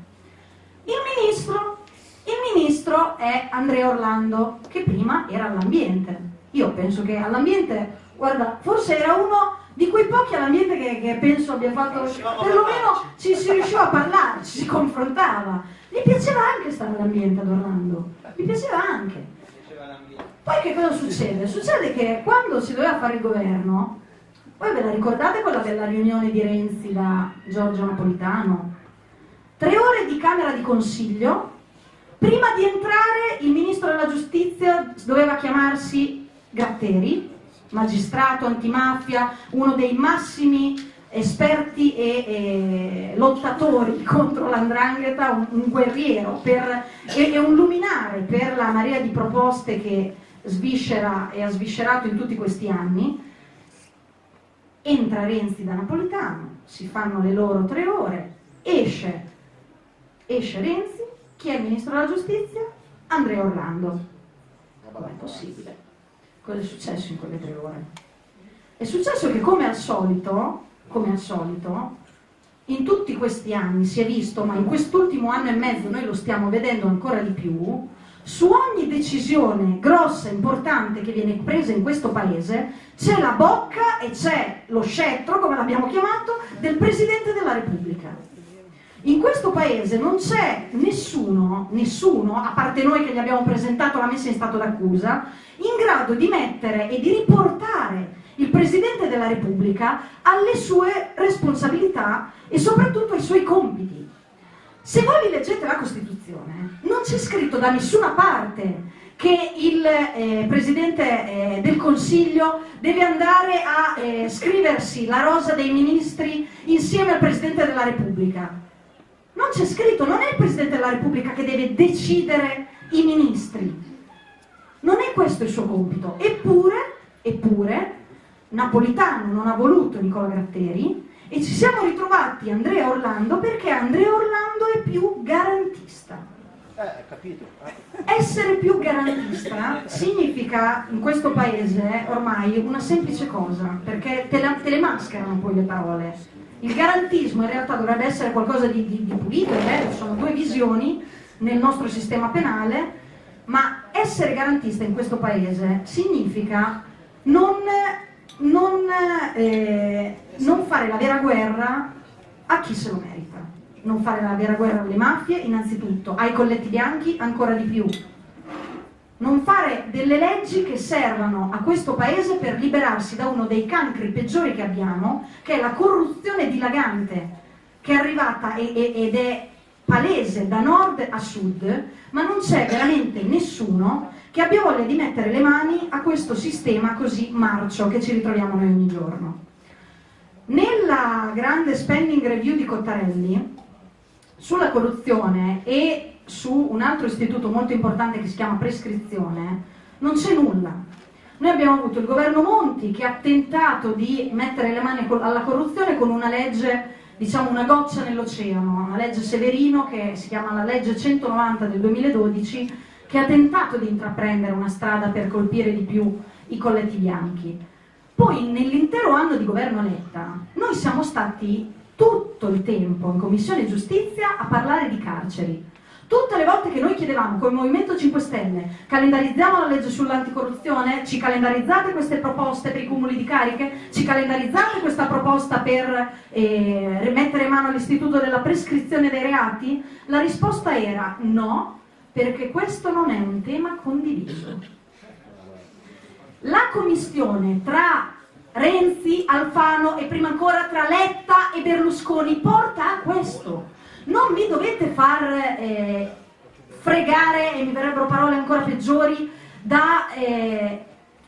Il ministro, il ministro è Andrea Orlando, che prima era all'ambiente. Io penso che all'ambiente, guarda, forse era uno di quei pochi all'ambiente che, che penso abbia fatto, perlomeno ci si riusciva a parlare, ci si confrontava. Gli piaceva anche stare all'ambiente ad Orlando, gli piaceva anche. Poi che cosa succede? Succede che quando si doveva fare il governo, voi ve la ricordate quella della riunione di Renzi da Giorgio Napolitano? Tre ore di Camera di Consiglio, prima di entrare il Ministro della Giustizia doveva chiamarsi Gratteri, magistrato antimafia, uno dei massimi esperti e, e lottatori contro l'andrangheta, un, un guerriero per, e, e, un luminare per la marea di proposte che sviscera e ha sviscerato in tutti questi anni. Entra Renzi da Napolitano, si fanno le loro tre ore, esce, esce Renzi, chi è il ministro della giustizia? Andrea Orlando. Com'è possibile? Cosa è successo in quelle tre ore? È successo che come al solito, come al solito, in tutti questi anni si è visto, ma in quest'ultimo anno e mezzo noi lo stiamo vedendo ancora di più, su ogni decisione grossa, importante che viene presa in questo paese, c'è la bocca e c'è lo scettro, come l'abbiamo chiamato, del Presidente della Repubblica. In questo paese non c'è nessuno, nessuno, a parte noi che gli abbiamo presentato la messa in stato d'accusa, in grado di mettere e di riportare il Presidente della Repubblica alle sue responsabilità e soprattutto ai suoi compiti. Se voi vi leggete la Costituzione, non c'è scritto da nessuna parte che il eh, Presidente eh, del Consiglio deve andare a eh, scriversi la rosa dei ministri insieme al Presidente della Repubblica. Non c'è scritto, non è il Presidente della Repubblica che deve decidere i ministri. Non è questo il suo compito. Eppure, eppure, Napolitano non ha voluto Nicola Gratteri e ci siamo ritrovati Andrea Orlando perché Andrea Orlando è più garantista. Eh, capito. Essere più garantista significa in questo paese ormai una semplice cosa, perché te, la, te le mascherano poi le parole. Il garantismo in realtà dovrebbe essere qualcosa di, di, di pulito, eh? sono due visioni nel nostro sistema penale, ma essere garantista in questo paese significa non, non, eh, non fare la vera guerra a chi se lo merita, non fare la vera guerra alle mafie innanzitutto, ai colletti bianchi ancora di più, non fare delle leggi che servano a questo paese per liberarsi da uno dei cancri peggiori che abbiamo, che è la corruzione dilagante, che è arrivata ed è palese da nord a sud, ma non c'è veramente nessuno che abbia voglia di mettere le mani a questo sistema così marcio che ci ritroviamo noi ogni giorno. Nella grande spending review di Cottarelli, sulla corruzione e su un altro istituto molto importante che si chiama prescrizione, non c'è nulla. Noi abbiamo avuto il governo Monti che ha tentato di mettere le mani alla corruzione con una legge, diciamo una goccia nell'oceano, una legge Severino che si chiama la legge 190 del 2012, che ha tentato di intraprendere una strada per colpire di più i colletti bianchi. Poi nell'intero anno di governo Letta noi siamo stati tutto il tempo in Commissione Giustizia a parlare di carceri Tutte le volte che noi chiedevamo come Movimento 5 Stelle calendarizziamo la legge sull'anticorruzione, ci calendarizzate queste proposte per i cumuli di cariche, ci calendarizzate questa proposta per eh, rimettere mano all'istituto della prescrizione dei reati, la risposta era no, perché questo non è un tema condiviso. La commissione tra Renzi, Alfano e prima ancora tra Letta e Berlusconi porta a questo non vi dovete far eh, fregare, e mi verrebbero parole ancora peggiori, da, eh,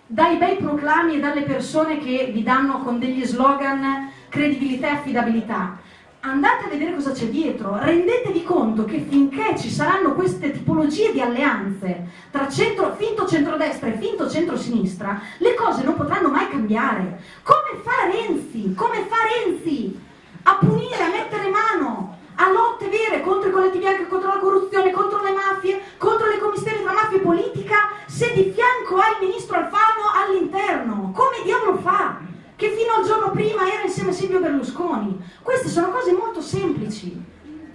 dai bei proclami e dalle persone che vi danno con degli slogan credibilità e affidabilità. andate a vedere cosa c'è dietro, rendetevi conto che finché ci saranno queste tipologie di alleanze tra centro, finto centrodestra e finto centrosinistra, le cose non potranno mai cambiare. Come fa Renzi? Come fa Renzi a punire, a mettere mano a lotte vere contro i colletti bianchi, contro la corruzione, contro le mafie, contro le commissioni tra mafia e politica, se di fianco ha il ministro Alfano all'interno? Come diavolo fa? che fino al giorno prima era insieme a Silvio Berlusconi. Queste sono cose molto semplici.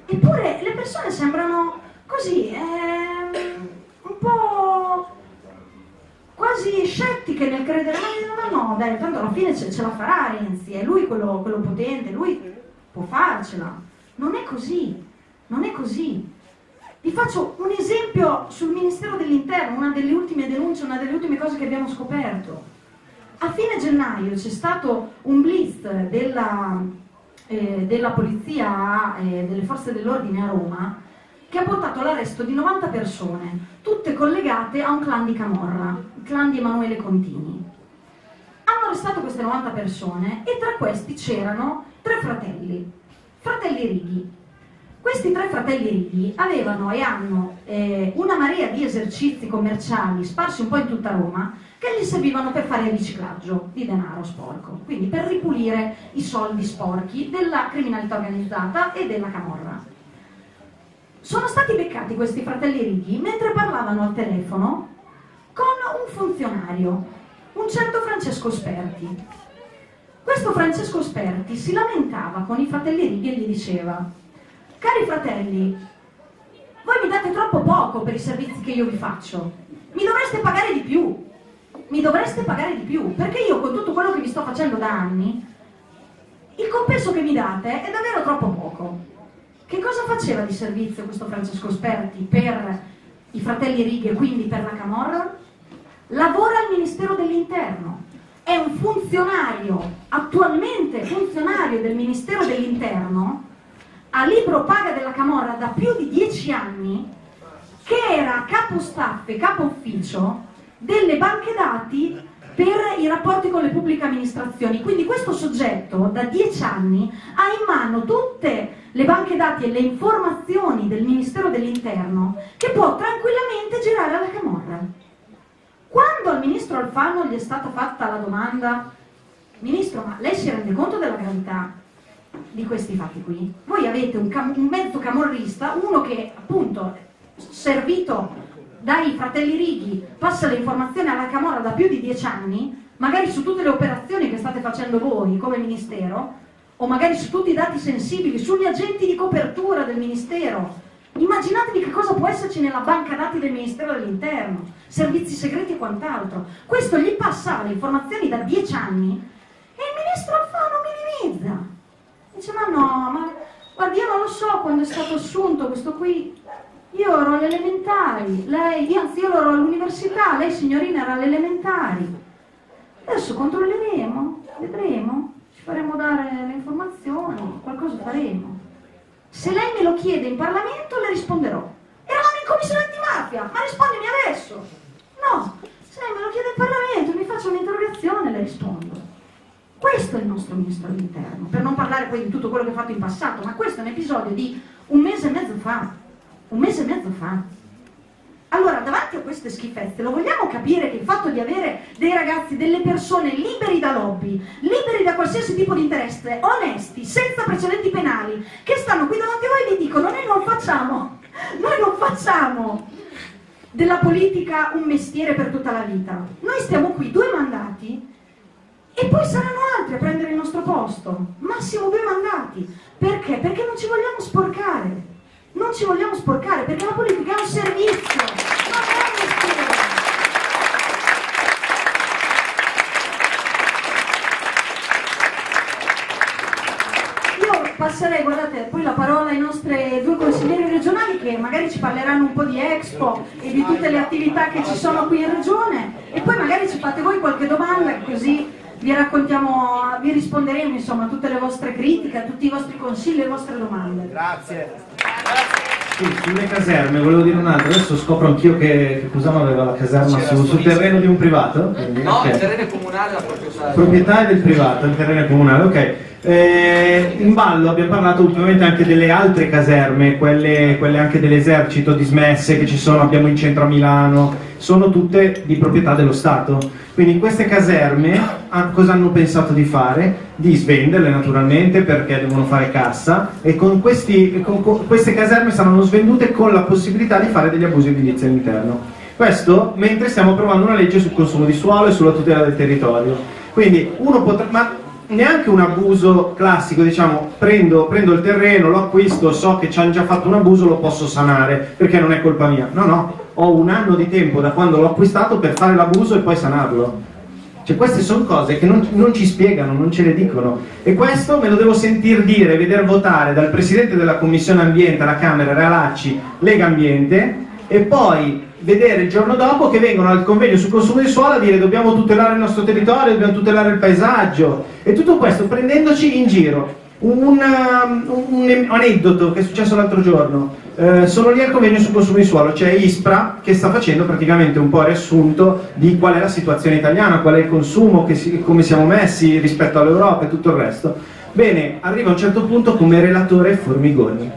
Eppure le persone sembrano così, eh, un po' quasi scettiche nel credere, ma no, no, dai, tanto alla fine ce, ce la farà Renzi, è lui quello, quello potente, lui può farcela. Non è così, non è così. Vi faccio un esempio sul Ministero dell'Interno, una delle ultime denunce, una delle ultime cose che abbiamo scoperto. A fine gennaio c'è stato un blitz della, eh, della polizia eh, delle forze dell'ordine a Roma che ha portato all'arresto di 90 persone, tutte collegate a un clan di Camorra, il clan di Emanuele Contini. Hanno arrestato queste 90 persone e tra questi c'erano tre fratelli, fratelli Righi. Questi tre fratelli Righi avevano e hanno eh, una marea di esercizi commerciali sparsi un po' in tutta Roma che gli servivano per fare riciclaggio di denaro sporco, quindi per ripulire i soldi sporchi della criminalità organizzata e della camorra. Sono stati beccati questi fratelli Righi mentre parlavano al telefono con un funzionario, un certo Francesco Sperti. Questo Francesco Sperti si lamentava con i fratelli Righi e gli diceva Cari fratelli, voi mi date troppo poco per i servizi che io vi faccio, mi dovreste pagare di più mi dovreste pagare di più, perché io con tutto quello che vi sto facendo da anni, il compenso che mi date è davvero troppo poco. Che cosa faceva di servizio questo Francesco Sperti per i fratelli Righe, quindi per la Camorra? Lavora al Ministero dell'Interno, è un funzionario, attualmente funzionario del Ministero dell'Interno, a libro paga della Camorra da più di dieci anni, che era capo staff e capo ufficio delle banche dati per i rapporti con le pubbliche amministrazioni. Quindi questo soggetto da dieci anni ha in mano tutte le banche dati e le informazioni del Ministero dell'Interno che può tranquillamente girare alla Camorra. Quando al ministro Alfano gli è stata fatta la domanda, ministro, ma lei si rende conto della gravità di questi fatti qui? Voi avete un, cam- un mezzo camorrista, uno che appunto servito dai fratelli Righi passa le informazioni alla Camorra da più di dieci anni, magari su tutte le operazioni che state facendo voi come Ministero, o magari su tutti i dati sensibili, sugli agenti di copertura del Ministero. Immaginatevi che cosa può esserci nella banca dati del Ministero dell'Interno, servizi segreti e quant'altro. Questo gli passava le informazioni da dieci anni e il Ministro Alfano minimizza. Dice, ma no, ma guardi, io non lo so quando è stato assunto questo qui, io ero alle elementari, lei, anzi io ero all'università, lei signorina era alle elementari. Adesso controlleremo, vedremo, ci faremo dare le informazioni, qualcosa faremo. Se lei me lo chiede in Parlamento le risponderò. Eravamo in commissione antimafia, ma rispondimi adesso. No, se lei me lo chiede in Parlamento mi faccio un'interrogazione le rispondo. Questo è il nostro ministro dell'interno, per non parlare poi di tutto quello che ha fatto in passato, ma questo è un episodio di un mese e mezzo fa un mese e mezzo fa. Allora, davanti a queste schifezze, lo vogliamo capire che il fatto di avere dei ragazzi, delle persone liberi da lobby, liberi da qualsiasi tipo di interesse, onesti, senza precedenti penali, che stanno qui davanti a voi e vi dicono noi non facciamo, noi non facciamo della politica un mestiere per tutta la vita. Noi stiamo qui due mandati e poi saranno altri a prendere il nostro posto. Massimo due mandati. Perché? Perché non ci vogliamo sporcare. Non ci vogliamo sporcare perché la politica è un servizio, non è un mestiere. Io passerei, guardate, poi la parola ai nostri due consiglieri regionali che magari ci parleranno un po' di Expo e di tutte le attività che ci sono qui in regione e poi magari ci fate voi qualche domanda così vi raccontiamo, vi risponderemo insomma a tutte le vostre critiche, a tutti i vostri consigli e le vostre domande. Grazie. Sì, sulle caserme, volevo dire un altro, adesso scopro anch'io che, che Cusano aveva la caserma su, sul terreno di un privato. Quindi, no, okay. il terreno è comunale la proprietà. Proprietà del privato, il terreno è comunale, ok. Eh, in ballo abbiamo parlato ultimamente anche delle altre caserme, quelle, quelle, anche dell'esercito dismesse che ci sono, abbiamo in centro a Milano, sono tutte di proprietà dello Stato. Quindi queste caserme cosa hanno pensato di fare? Di svenderle naturalmente perché devono fare cassa e con, questi, con, con queste caserme saranno svendute con la possibilità di fare degli abusi edilizi all'interno. Questo mentre stiamo approvando una legge sul consumo di suolo e sulla tutela del territorio. Quindi uno potrà, ma neanche un abuso classico, diciamo, prendo, prendo, il terreno, lo acquisto, so che ci hanno già fatto un abuso, lo posso sanare, perché non è colpa mia. No, no, ho un anno di tempo da quando l'ho acquistato per fare l'abuso e poi sanarlo. Cioè queste sono cose che non, non, ci spiegano, non ce le dicono. E questo me lo devo sentir dire, vedere votare dal Presidente della Commissione Ambiente alla Camera, Realacci, Lega Ambiente, e poi vedere il giorno dopo che vengono al convegno sul consumo di suolo a dire dobbiamo tutelare il nostro territorio, dobbiamo tutelare il paesaggio e tutto questo prendendoci in giro. Un, un aneddoto che è successo l'altro giorno, eh, sono lì al convegno sul consumo di suolo, c'è ISPRA che sta facendo praticamente un po' riassunto di qual è la situazione italiana, qual è il consumo, si, come siamo messi rispetto all'Europa e tutto il resto. Bene, arriva a un certo punto come relatore Formigoni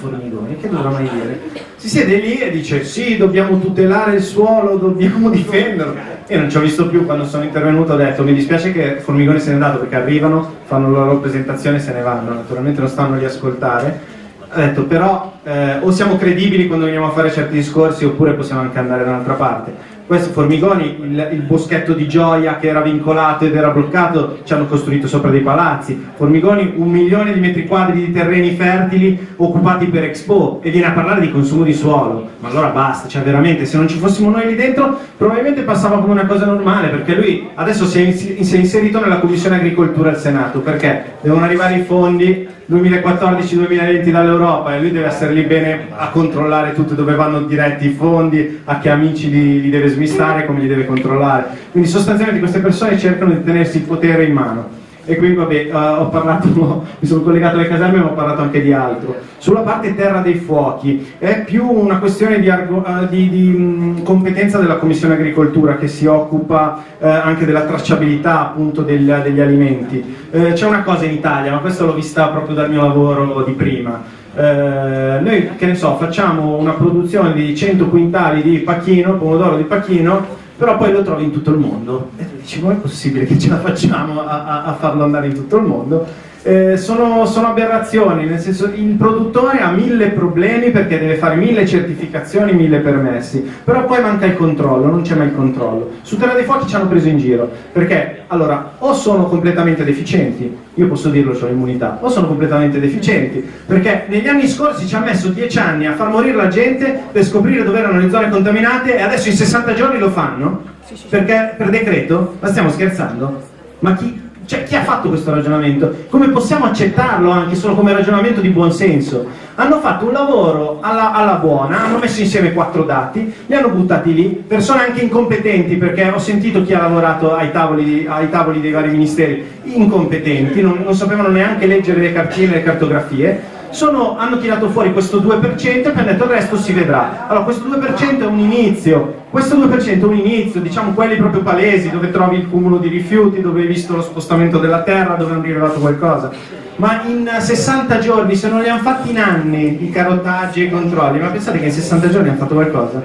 Formigoni, che dovrà mai dire? Si siede lì e dice sì, dobbiamo tutelare il suolo, dobbiamo difenderlo. Io non ci ho visto più quando sono intervenuto, ho detto mi dispiace che Formigoni se n'è andato perché arrivano, fanno la loro presentazione e se ne vanno, naturalmente non stanno lì a ascoltare. Ha detto però eh, o siamo credibili quando veniamo a fare certi discorsi oppure possiamo anche andare da un'altra parte questo Formigoni, il, il, boschetto di Gioia che era vincolato ed era bloccato, ci hanno costruito sopra dei palazzi. Formigoni, un milione di metri quadri di terreni fertili occupati per Expo e viene a parlare di consumo di suolo. Ma allora basta, cioè veramente, se non ci fossimo noi lì dentro, probabilmente passava come una cosa normale, perché lui adesso si è, si è inserito nella Commissione Agricoltura al Senato, perché devono arrivare i fondi 2014-2020 dall'Europa e lui deve essere lì bene a controllare tutto dove vanno diretti i fondi, a che amici li, li deve smistare, come li deve controllare. Quindi sostanzialmente queste persone cercano di tenersi il potere in mano e qui vabbè, uh, ho parlato, mi sono collegato alle caserme ma ho parlato anche di altro. Sulla parte terra dei fuochi è più una questione di, uh, di, di um, competenza della Commissione Agricoltura che si occupa uh, anche della tracciabilità appunto del, degli alimenti. c'è una cosa in Italia, ma questo l'ho vista proprio dal mio lavoro di prima. noi che ne so, facciamo una produzione di 100 quintali di pacchino, pomodoro di pacchino, però poi lo trovi in tutto il mondo e tu dici come è possibile che ce la facciamo a, a, a farlo andare in tutto il mondo? Eh, sono, sono, aberrazioni, nel senso il produttore ha mille problemi perché deve fare mille certificazioni, mille permessi, però poi manca il controllo, non c'è mai il controllo. Su Terra dei Fuochi ci hanno preso in giro, perché allora o sono completamente deficienti, io posso dirlo, ho l'immunità, o sono completamente deficienti, perché negli anni scorsi ci ha messo dieci anni a far morire la gente per scoprire dove erano le zone contaminate e adesso in 60 giorni lo fanno? Perché per decreto? Ma stiamo scherzando? Ma chi, cioè, chi ha fatto questo ragionamento? Come possiamo accettarlo anche solo come ragionamento di buonsenso? Hanno fatto un lavoro alla, alla, buona, hanno messo insieme quattro dati, li hanno buttati lì, persone anche incompetenti, perché ho sentito chi ha lavorato ai tavoli, ai tavoli dei vari ministeri, incompetenti, non, non sapevano neanche leggere le cartine e le cartografie, sono, hanno tirato fuori questo 2% e hanno detto il resto si vedrà. Allora questo 2% è un inizio, questo 2% è un inizio, diciamo quelli proprio palesi, dove trovi il cumulo di rifiuti, dove hai visto lo spostamento della terra, dove hanno rilevato qualcosa. Ma in 60 giorni, se non li hanno fatti in anni i carottaggi e i controlli, ma pensate che in 60 giorni hanno fatto qualcosa?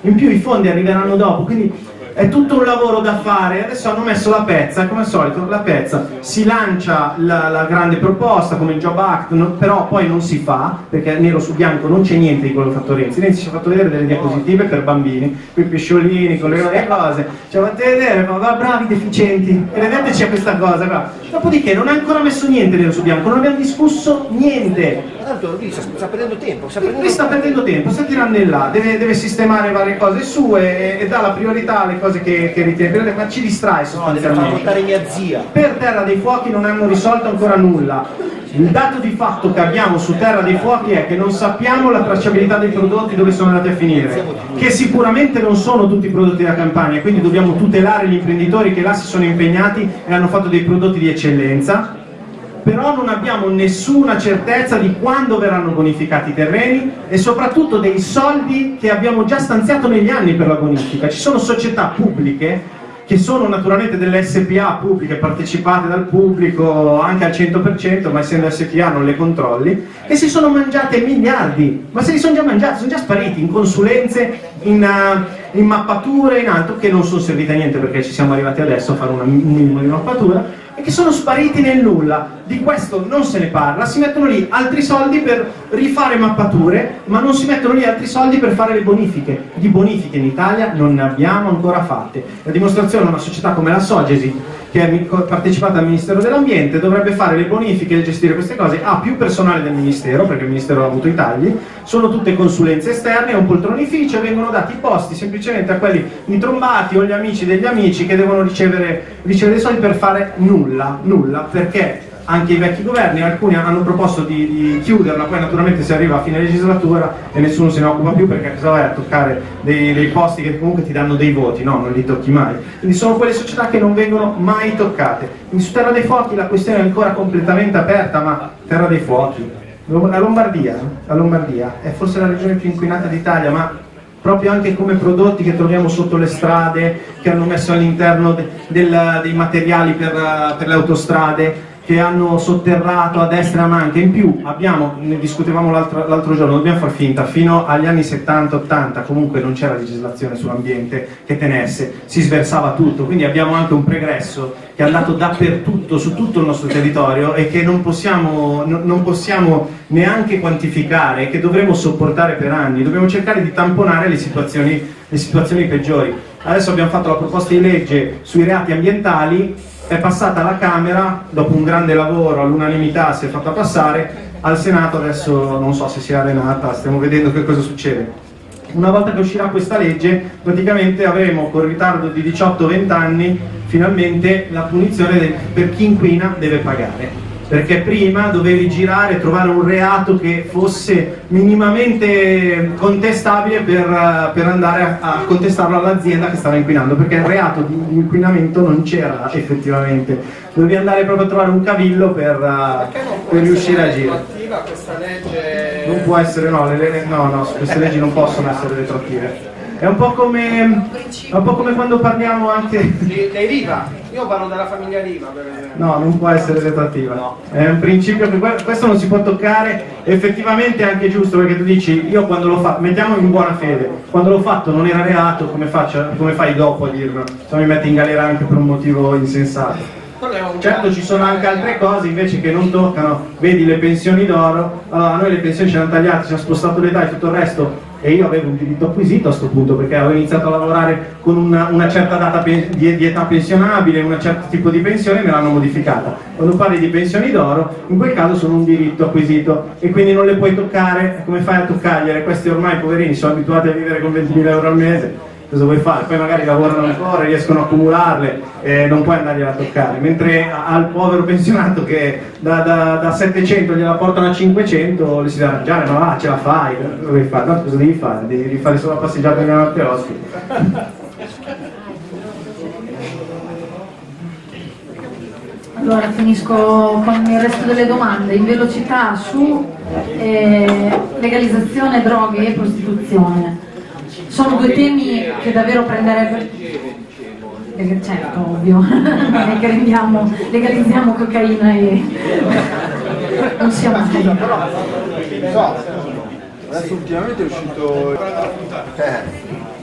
In più i fondi arriveranno dopo, quindi è tutto un lavoro da fare, adesso hanno messo la pezza, come al solito la pezza, si lancia la, la grande proposta come il Job Act, no, però poi non si fa, perché nero su bianco non c'è niente di quello che ha fatto Renzi, Renzi ci ha fatto vedere delle diapositive per bambini, con i pesciolini, con le cose, ci ha fatto vedere, ma bravi deficienti, vedete c'è questa cosa qua. Dopodiché non ha ancora messo niente nero su bianco, non abbiamo discusso niente. Tanto lui sta, perdendo tempo, sta perdendo, lui sta perdendo tempo, sta tirando in là, deve, deve sistemare varie cose sue e, e dà la priorità alle cose che, che ritiene, ma ci distrae sostanzialmente. No. Per Terra dei Fuochi non hanno risolto ancora nulla. Il dato di fatto che abbiamo su Terra dei Fuochi è che non sappiamo la tracciabilità dei prodotti dove sono andati a finire, che sicuramente non sono tutti prodotti da campagna, quindi dobbiamo tutelare gli imprenditori che là si sono impegnati e hanno fatto dei prodotti di eccellenza però non abbiamo nessuna certezza di quando verranno bonificati i terreni e soprattutto dei soldi che abbiamo già stanziato negli anni per la bonifica. Ci sono società pubbliche che sono naturalmente delle SPA pubbliche partecipate dal pubblico anche al 100%, ma essendo SPA non le controlli, che si sono mangiate miliardi, ma se li sono già mangiati, sono già spariti in consulenze, in, uh, in mappature, in altro, che non sono servite a niente perché ci siamo arrivati adesso a fare una, di mappatura, e che sono spariti nel nulla. Di questo non se ne parla, si mettono lì altri soldi per rifare mappature, ma non si mettono lì altri soldi per fare le bonifiche. Di bonifiche in Italia non ne abbiamo ancora fatte. La dimostrazione è una società come la Sogesi, che è partecipata al Ministero dell'Ambiente, dovrebbe fare le bonifiche e gestire queste cose, ha più personale del Ministero, perché il Ministero ha avuto i tagli, sono tutte consulenze esterne, è un poltronificio, vengono dati i posti semplicemente a quelli intrombati o gli amici degli amici che devono ricevere, ricevere soldi per fare nulla, nulla, perché anche i vecchi governi, alcuni hanno proposto di, di, chiuderla, poi naturalmente si arriva a fine legislatura e nessuno se ne occupa più perché cosa vai a toccare dei, dei, posti che comunque ti danno dei voti, no, non li tocchi mai. Quindi sono quelle società che non vengono mai toccate. Quindi su Terra dei Fuochi la questione è ancora completamente aperta, ma Terra dei Fuochi, la Lombardia, la Lombardia è forse la regione più inquinata d'Italia, ma proprio anche come prodotti che troviamo sotto le strade, che hanno messo all'interno de, dei materiali per, per le autostrade, che hanno sotterrato a destra ma anche in più. Abbiamo, ne discutevamo l'altro, giorno, dobbiamo far finta, fino agli anni 70-80 comunque non c'era legislazione sull'ambiente che tenesse, si sversava tutto, quindi abbiamo anche un pregresso che è andato dappertutto, su tutto il nostro territorio e che non possiamo, no, non possiamo neanche quantificare, che dovremo sopportare per anni, dobbiamo cercare di tamponare le situazioni, le situazioni peggiori. Adesso abbiamo fatto la proposta di legge sui reati ambientali è passata alla Camera, dopo un grande lavoro all'unanimità si è fatta passare, al Senato adesso non so se si è arenata, stiamo vedendo che cosa succede. Una volta che uscirà questa legge, praticamente avremo con ritardo di 18-20 anni finalmente la punizione per chi inquina deve pagare perché prima dovevi girare e trovare un reato che fosse minimamente contestabile per, per andare a, a, contestarlo all'azienda che stava inquinando, perché il reato di inquinamento non c'era effettivamente, dovevi andare proprio a trovare un cavillo per, uh, per riuscire a girare. Legge... Non può essere, no, le, no, no, queste leggi non possono essere retroattive. È un po' come, un po come quando parliamo anche... Dei Riva, io parlo della famiglia Riva per esempio. No, non può essere retroattiva. No. È un principio che questo non si può toccare, effettivamente è anche giusto perché tu dici, io quando l'ho fatto, mettiamo in buona fede, quando l'ho fatto non era reato, come, faccio, come fai dopo a dirlo? Se mi metti in galera anche per un motivo insensato. Certo ci sono anche altre cose invece che non toccano, vedi le pensioni d'oro, allora noi le pensioni ce le hanno tagliate, ci hanno spostato l'età e tutto il resto e io avevo un diritto acquisito a questo punto perché avevo iniziato a lavorare con una, una certa data di, di, età pensionabile, un certo tipo di pensione e me l'hanno modificata. Quando parli di pensioni d'oro, in quel caso sono un diritto acquisito e quindi non le puoi toccare, come fai a toccargliele? Questi ormai poverini sono abituati a vivere con 20.000 euro al mese cosa vuoi fare? Poi magari lavorano ancora, riescono a accumularle e non puoi andargliela a toccare, mentre al povero pensionato che da, da, da 700 gliela portano a 500 le si deve arrangiare, ma va, ce la fai, cosa devi fare? No, cosa devi fare? Devi fare solo la passeggiata nella notte ospiti. Allora finisco con il resto delle domande in velocità su eh, legalizzazione droghe e prostituzione. Sono due temi che davvero prenderebbero... Certo, ovvio, legalizziamo, legalizziamo cocaina e non siamo mai. Adesso ultimamente è uscito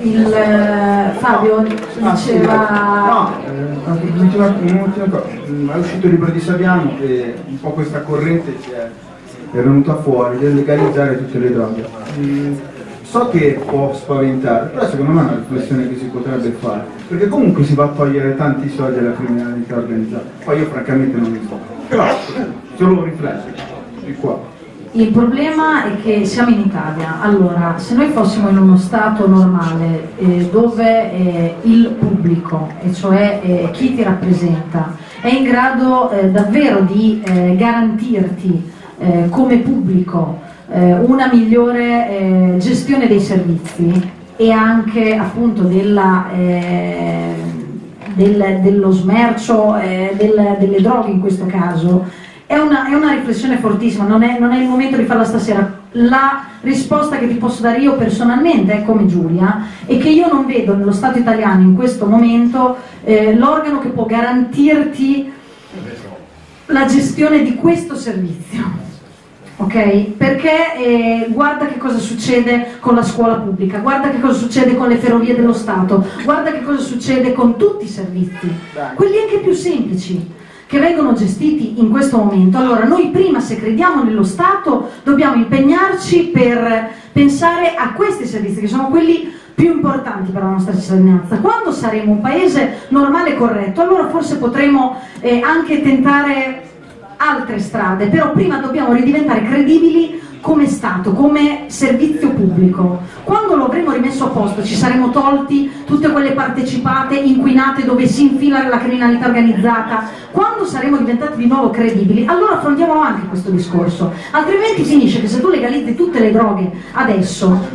il eh, Fabio diceva no, eh, un'ultima cosa è uscito il libro di Saviano e un po' questa corrente che è, è venuta fuori del legalizzare tutte le droghe mm, so che può spaventare, però secondo me è una riflessione che si potrebbe fare, perché comunque si va a togliere tanti soldi alla criminalità organizzata. Poi io francamente non mi so, però solo riflettere di qua. Il problema è che siamo in Italia, allora se noi fossimo in uno Stato normale eh, dove eh, il pubblico, e cioè eh, chi ti rappresenta, è in grado eh, davvero di eh, garantirti eh, come pubblico eh, una migliore eh, gestione dei servizi e anche appunto della, eh, del, dello smercio eh, del, delle droghe in questo caso, è una, è una riflessione fortissima, non è, non è, il momento di farla stasera. la risposta che ti posso dare io personalmente è come Giulia è che io non vedo nello Stato italiano in questo momento eh, l'organo che può garantirti la gestione di questo servizio. Okay? Perché eh, guarda che cosa succede con la scuola pubblica, guarda che cosa succede con le ferrovie dello Stato, guarda che cosa succede con tutti i servizi, quelli anche più semplici che vengono gestiti in questo momento. Allora, noi prima, se crediamo nello Stato, dobbiamo impegnarci per pensare a questi servizi, che sono quelli più importanti per la nostra cittadinanza. Quando saremo un paese normale e corretto, allora forse potremo eh, anche tentare altre strade, però prima dobbiamo ridiventare credibili come Stato, come servizio pubblico. Quando lo avremo rimesso a posto ci saremo tolti tutte quelle partecipate inquinate dove si infila la criminalità organizzata, quando saremo diventati di nuovo credibili, allora affrontiamo anche questo discorso. Altrimenti finisce che se tu legalizzi tutte le droghe adesso,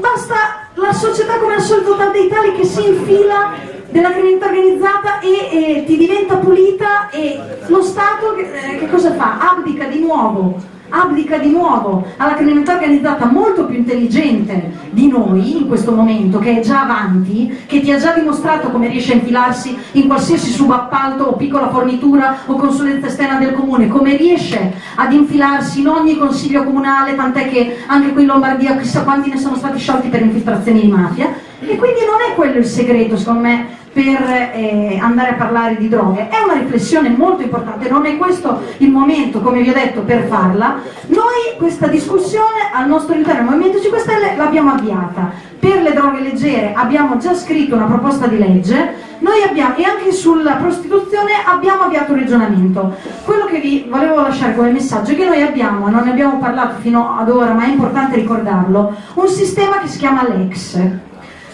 basta la società come al solito dei tali che si infila della criminalità organizzata e, e, ti diventa pulita e lo Stato che, eh, che cosa fa? Abdica di nuovo abdica di nuovo alla criminalità organizzata molto più intelligente di noi in questo momento, che è già avanti, che ti ha già dimostrato come riesce a infilarsi in qualsiasi subappalto o piccola fornitura o consulenza esterna del comune, come riesce ad infilarsi in ogni consiglio comunale, tant'è che anche qui in Lombardia chissà quanti ne sono stati sciolti per infiltrazioni di mafia. E quindi non è quello il segreto, secondo me, per eh, andare a parlare di droghe. È una riflessione molto importante, non è questo il momento, come vi ho detto, per farla. Noi questa discussione al nostro interno, il Movimento 5 Stelle, l'abbiamo avviata. Per le droghe leggere abbiamo già scritto una proposta di legge abbiamo, e anche sulla prostituzione abbiamo avviato un ragionamento. Quello che vi volevo lasciare come messaggio è che noi abbiamo, non ne abbiamo parlato fino ad ora, ma è importante ricordarlo, un sistema che si chiama LEX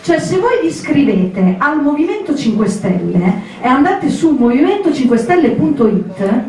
cioè se voi vi iscrivete al Movimento 5 Stelle e andate su movimento5stelle.it,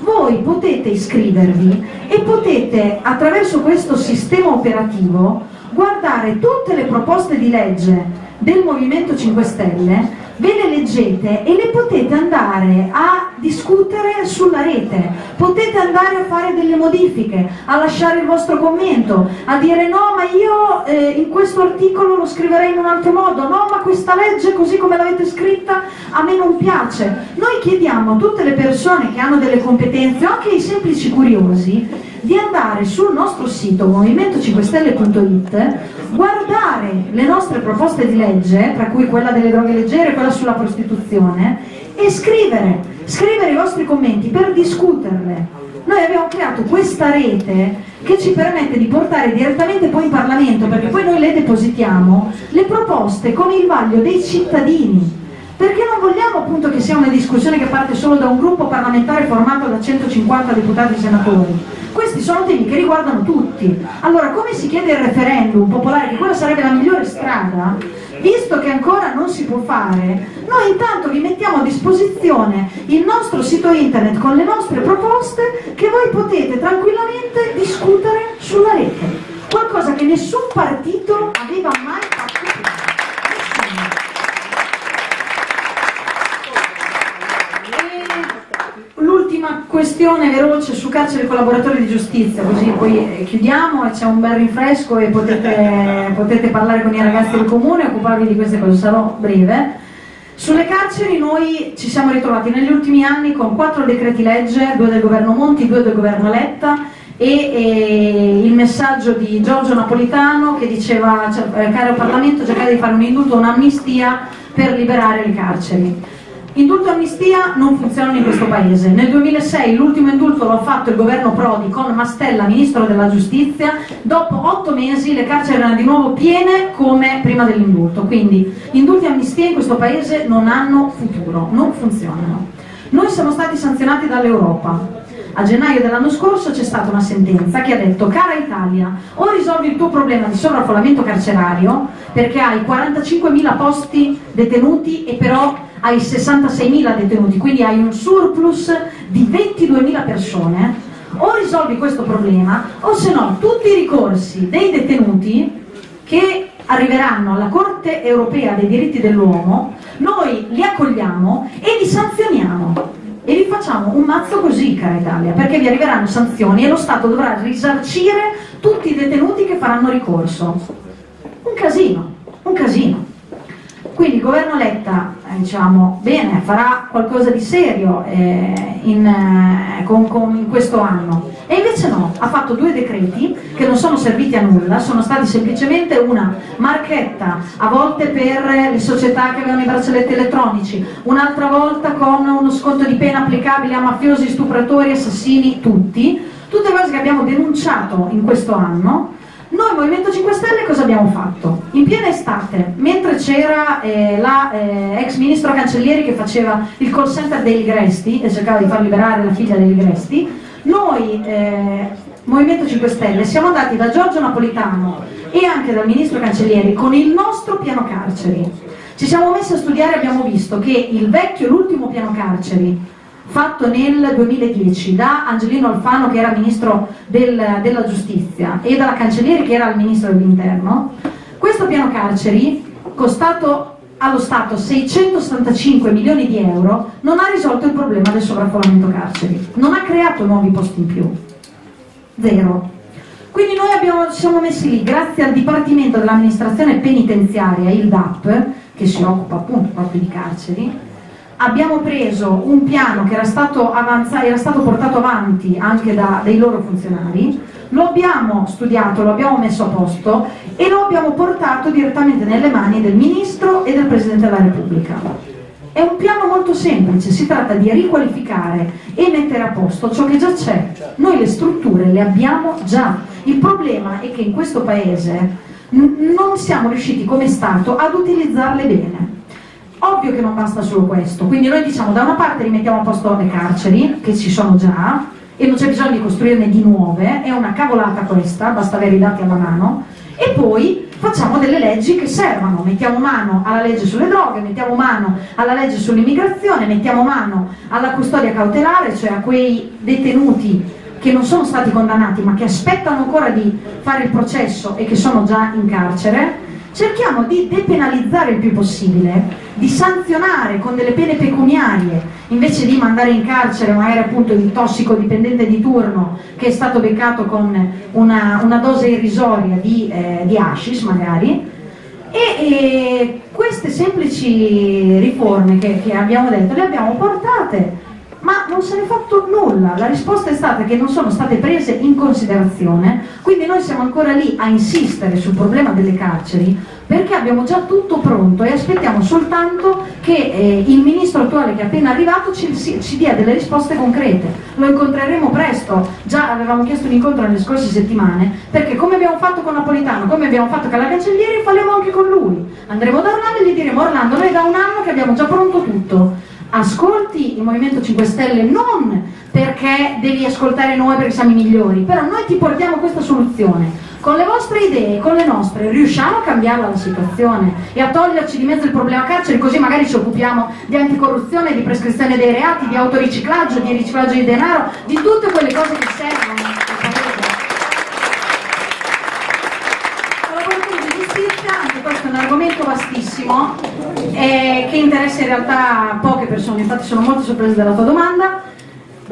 voi potete iscrivervi e potete attraverso questo sistema operativo guardare tutte le proposte di legge del Movimento 5 Stelle ve le leggete e le potete andare a discutere sulla rete, potete andare a fare delle modifiche, a lasciare il vostro commento, a dire no ma io eh, in questo articolo lo scriverei in un altro modo, no ma questa legge così come l'avete scritta a me non piace. Noi chiediamo a tutte le persone che hanno delle competenze anche ai semplici curiosi di andare sul nostro sito movimento5stelle.it, guardare le nostre proposte di legge, tra cui quella delle droghe leggere e quella sulla prostituzione, e scrivere, scrivere i vostri commenti per discuterle. Noi abbiamo creato questa rete che ci permette di portare direttamente poi in Parlamento, perché poi noi le depositiamo, le proposte con il vaglio dei cittadini perché non vogliamo appunto che sia una discussione che parte solo da un gruppo parlamentare formato da 150 deputati e senatori. Questi sono temi che riguardano tutti. Allora, come si chiede il referendum popolare, che quella sarebbe la migliore strada, visto che ancora non si può fare, noi intanto vi mettiamo a disposizione il nostro sito internet con le nostre proposte che voi potete tranquillamente discutere sulla rete. Qualcosa che nessun partito aveva mai fatto prima. L'ultima questione veloce su carcere collaboratori di giustizia, così poi eh, chiudiamo e c'è un bel rinfresco e potete, potete parlare con i ragazzi del comune e occuparvi di queste cose, sarò breve. Sulle carceri noi ci siamo ritrovati negli ultimi anni con quattro decreti legge, due del governo Monti, due del governo Letta e, e il messaggio di Giorgio Napolitano che diceva, cioè, eh, caro Parlamento, cercate di fare un indulto, un'amnistia per liberare le carceri. Indulto e amnistia non funzionano in questo paese. Nel 2006 l'ultimo indulto l'ha fatto il governo Prodi con Mastella, ministro della giustizia. Dopo otto mesi le carceri erano di nuovo piene come prima dell'indulto. Quindi indulti e amnistia in questo paese non hanno futuro, non funzionano. Noi siamo stati sanzionati dall'Europa. A gennaio dell'anno scorso c'è stata una sentenza che ha detto cara Italia, o risolvi il tuo problema di sovraffollamento carcerario perché hai 45.000 posti detenuti e però hai 66.000 detenuti, quindi hai un surplus di 22.000 persone, o risolvi questo problema o se no tutti i ricorsi dei detenuti che arriveranno alla Corte europea dei diritti dell'uomo, noi li accogliamo e li sanzioniamo. e vi facciamo un mazzo così, cara Italia, perché vi arriveranno sanzioni e lo Stato dovrà risarcire tutti i detenuti che faranno ricorso. Un casino, un casino. Quindi il governo Letta, diciamo, bene, farà qualcosa di serio eh, in, eh, con, con, in questo anno. E invece no, ha fatto due decreti che non sono serviti a nulla, sono stati semplicemente una marchetta, a volte per le società che avevano i braccialetti elettronici, un'altra volta con uno sconto di pena applicabile a mafiosi, stupratori, assassini, tutti. Tutte cose che abbiamo denunciato in questo anno noi Movimento 5 Stelle cosa abbiamo fatto? In piena estate, mentre c'era eh, la eh, ex ministro Cancellieri che faceva il call center dei Ligresti e cercava di far liberare la figlia dei Ligresti, noi eh, Movimento 5 Stelle siamo andati da Giorgio Napolitano e anche dal ministro Cancellieri con il nostro piano carceri. Ci siamo messi a studiare e abbiamo visto che il vecchio, l'ultimo piano carceri, fatto nel 2010 da Angelino Alfano che era ministro del, della giustizia e dalla cancelliere che era il ministro dell'interno, questo piano carceri, costato allo Stato 665 milioni di euro, non ha risolto il problema del sovraffollamento carceri, non ha creato nuovi posti in più, zero. Quindi noi abbiamo, ci siamo messi lì, grazie al Dipartimento dell'amministrazione penitenziaria, il DAP, che si occupa appunto proprio di carceri, abbiamo preso un piano che era stato, avanzato, era stato portato avanti anche da, dai loro funzionari, lo abbiamo studiato, lo abbiamo messo a posto e lo abbiamo portato direttamente nelle mani del Ministro e del Presidente della Repubblica. È un piano molto semplice, si tratta di riqualificare e mettere a posto ciò che già c'è. Noi le strutture le abbiamo già. Il problema è che in questo Paese non siamo riusciti come Stato ad utilizzarle bene. Ovvio che non basta solo questo, quindi noi diciamo da una parte rimettiamo a posto le carceri, che ci sono già, e non c'è bisogno di costruirne di nuove, è una cavolata questa, basta avere i dati alla mano, e poi facciamo delle leggi che servono, mettiamo mano alla legge sulle droghe, mettiamo mano alla legge sull'immigrazione, mettiamo mano alla custodia cautelare, cioè a quei detenuti che non sono stati condannati ma che aspettano ancora di fare il processo e che sono già in carcere, cerchiamo di depenalizzare il più possibile, di sanzionare con delle pene pecuniarie, invece di mandare in carcere magari appunto il tossicodipendente di turno che è stato beccato con una, una dose irrisoria di, eh, di hashish magari. E, e, queste semplici riforme che, che abbiamo detto le abbiamo portate ma non se ne è fatto nulla. La risposta è stata che non sono state prese in considerazione, quindi noi siamo ancora lì a insistere sul problema delle carceri perché abbiamo già tutto pronto e aspettiamo soltanto che eh, il ministro attuale che è appena arrivato ci, ci, dia delle risposte concrete. Lo incontreremo presto, già avevamo chiesto un incontro nelle scorse settimane, perché come abbiamo fatto con Napolitano, come abbiamo fatto con la cancelliere, faremo anche con lui. Andremo da Orlando e gli diremo Orlando, noi da un anno che abbiamo già pronto tutto ascolti il Movimento 5 Stelle non perché devi ascoltare noi perché siamo i migliori, però noi ti portiamo questa soluzione. Con le vostre idee, con le nostre, riusciamo a cambiare la situazione e a toglierci di mezzo il problema carcere, così magari ci occupiamo di anticorruzione, di prescrizione dei reati, di autoriciclaggio, di riciclaggio di denaro, di tutte quelle cose che servono al paese. Collaboratori di giustizia, anche questo è un argomento vastissimo eh, che interessa in realtà poche persone, infatti sono molto sorprese dalla tua domanda.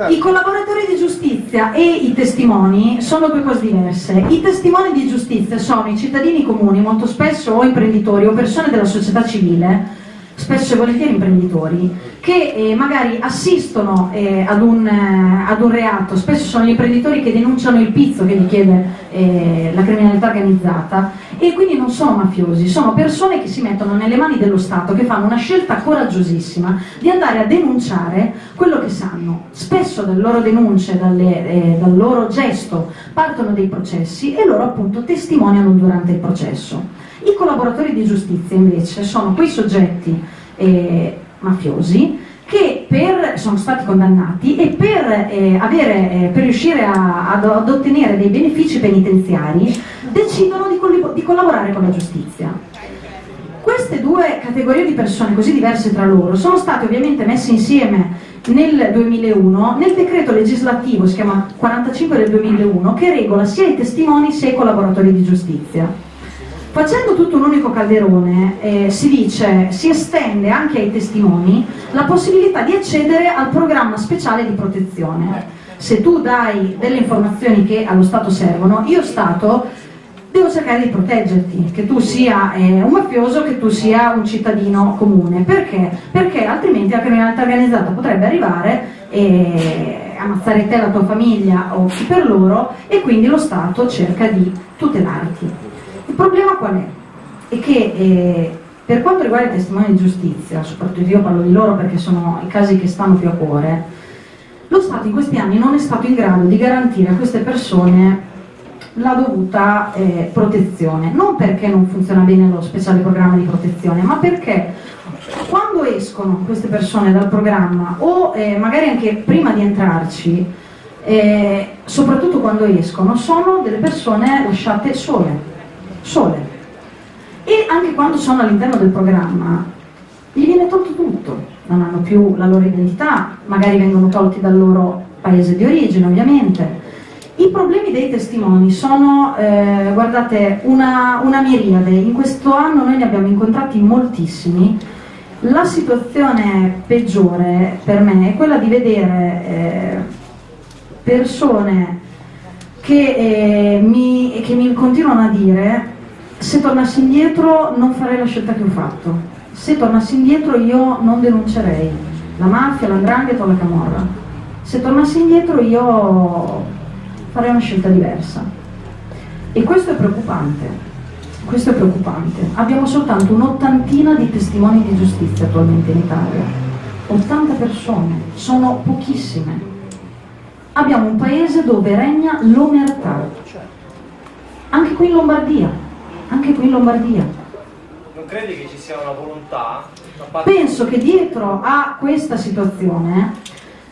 I collaboratori di giustizia e i testimoni sono due cose diverse. I testimoni di giustizia sono i cittadini comuni, molto spesso o imprenditori o persone della società civile, spesso e volentieri imprenditori, che eh, magari assistono eh, ad, un, eh, ad, un, reato, spesso sono gli imprenditori che denunciano il pizzo che gli chiede eh, la criminalità organizzata e quindi non sono mafiosi, sono persone che si mettono nelle mani dello Stato, che fanno una scelta coraggiosissima di andare a denunciare quello che sanno. Spesso dalle loro denunce, dalle, eh, dal loro gesto partono dei processi e loro appunto testimoniano durante il processo. I collaboratori di giustizia invece sono quei soggetti eh, mafiosi che per, sono stati condannati e per, eh, avere, eh, per riuscire a, ad, ad, ottenere dei benefici penitenziari decidono di, di collaborare con la giustizia. Queste due categorie di persone così diverse tra loro sono state ovviamente messe insieme nel 2001 nel decreto legislativo, si chiama 45 del 2001, che regola sia i testimoni sia i collaboratori di giustizia. Facendo tutto un unico calderone eh, si dice, si estende anche ai testimoni la possibilità di accedere al programma speciale di protezione. Se tu dai delle informazioni che allo Stato servono, io Stato devo cercare di proteggerti, che tu sia eh, un mafioso, che tu sia un cittadino comune. Perché? Perché altrimenti la criminalità organizzata potrebbe arrivare e ammazzare te, la tua famiglia o chi per loro e quindi lo Stato cerca di tutelarti. Problema qual è? È che eh, per quanto riguarda i testimoni di giustizia, soprattutto io parlo di loro perché sono i casi che stanno più a cuore, lo Stato in questi anni non è stato in grado di garantire a queste persone la dovuta eh, protezione, non perché non funziona bene lo speciale programma di protezione, ma perché quando escono queste persone dal programma o eh, magari anche prima di entrarci, eh, soprattutto quando escono, sono delle persone lasciate sole sole. E anche quando sono all'interno del programma, gli viene tolto tutto, non hanno più la loro identità, magari vengono tolti dal loro paese di origine ovviamente. I problemi dei testimoni sono, eh, guardate, una, una miriade, in questo anno noi ne abbiamo incontrati moltissimi. La situazione peggiore per me è quella di vedere eh, persone che, eh, mi, che mi continuano a dire se tornassi indietro non farei la scelta che ho fatto. Se tornassi indietro io non denuncerei la mafia, l'andrangheta o la camorra. Se tornassi indietro io farei una scelta diversa. E questo è preoccupante. Questo è preoccupante. Abbiamo soltanto un'ottantina di testimoni di giustizia attualmente in Italia. 80 persone, sono pochissime. Abbiamo un paese dove regna l'omertà. Anche qui in Lombardia anche qui in Lombardia. Non credi che ci sia una volontà? Penso che dietro a questa situazione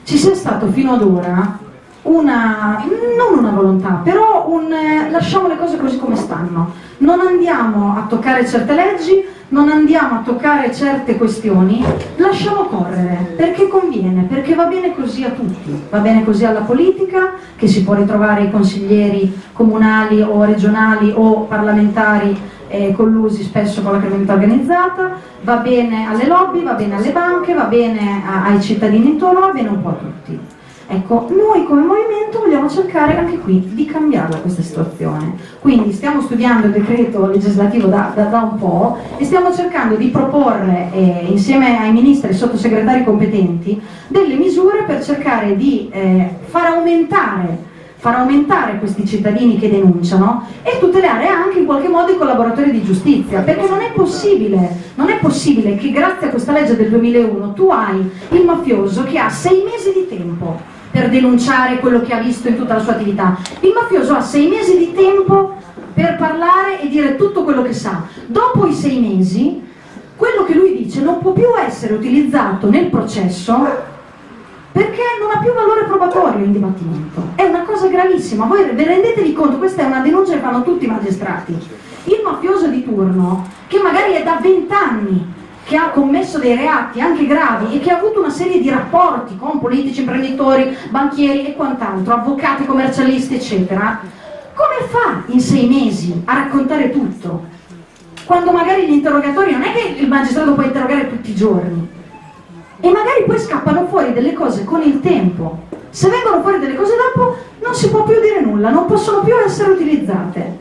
ci sia stato fino ad ora una, non una volontà, però un eh, lasciamo le cose così come stanno. Non andiamo a toccare certe leggi, non andiamo a toccare certe questioni, lasciamo correre, perché conviene, perché va bene così a tutti, va bene così alla politica, che si può ritrovare i consiglieri comunali o regionali o parlamentari eh, collusi spesso con la criminalità organizzata, va bene alle lobby, va bene alle banche, va bene a, ai cittadini intorno, va bene un po' a tutti. Ecco, noi come movimento vogliamo cercare anche qui di cambiarla questa situazione. Quindi stiamo studiando il decreto legislativo da, da, da un po' e stiamo cercando di proporre eh, insieme ai ministri e sottosegretari competenti delle misure per cercare di eh, far aumentare far aumentare questi cittadini che denunciano e tutelare anche in qualche modo i collaboratori di giustizia, perché non è possibile, non è possibile che grazie a questa legge del 2001 tu hai il mafioso che ha sei mesi di tempo per denunciare quello che ha visto in tutta la sua attività. Il mafioso ha sei mesi di tempo per parlare e dire tutto quello che sa. Dopo i sei mesi, quello che lui dice non può più essere utilizzato nel processo perché non ha più valore probatorio in dibattimento. È una cosa gravissima. Voi rendetevi conto, questa è una denuncia che fanno tutti i magistrati. Il mafioso di turno, che magari è da vent'anni che ha commesso dei reati anche gravi e che ha avuto una serie di rapporti con politici, imprenditori, banchieri e quant'altro, avvocati, commercialisti, eccetera, come fa in sei mesi a raccontare tutto? Quando magari gli interrogatori non è che il magistrato può interrogare tutti i giorni. E magari poi scappano fuori delle cose con il tempo. Se vengono fuori delle cose dopo non si può più dire nulla, non possono più essere utilizzate.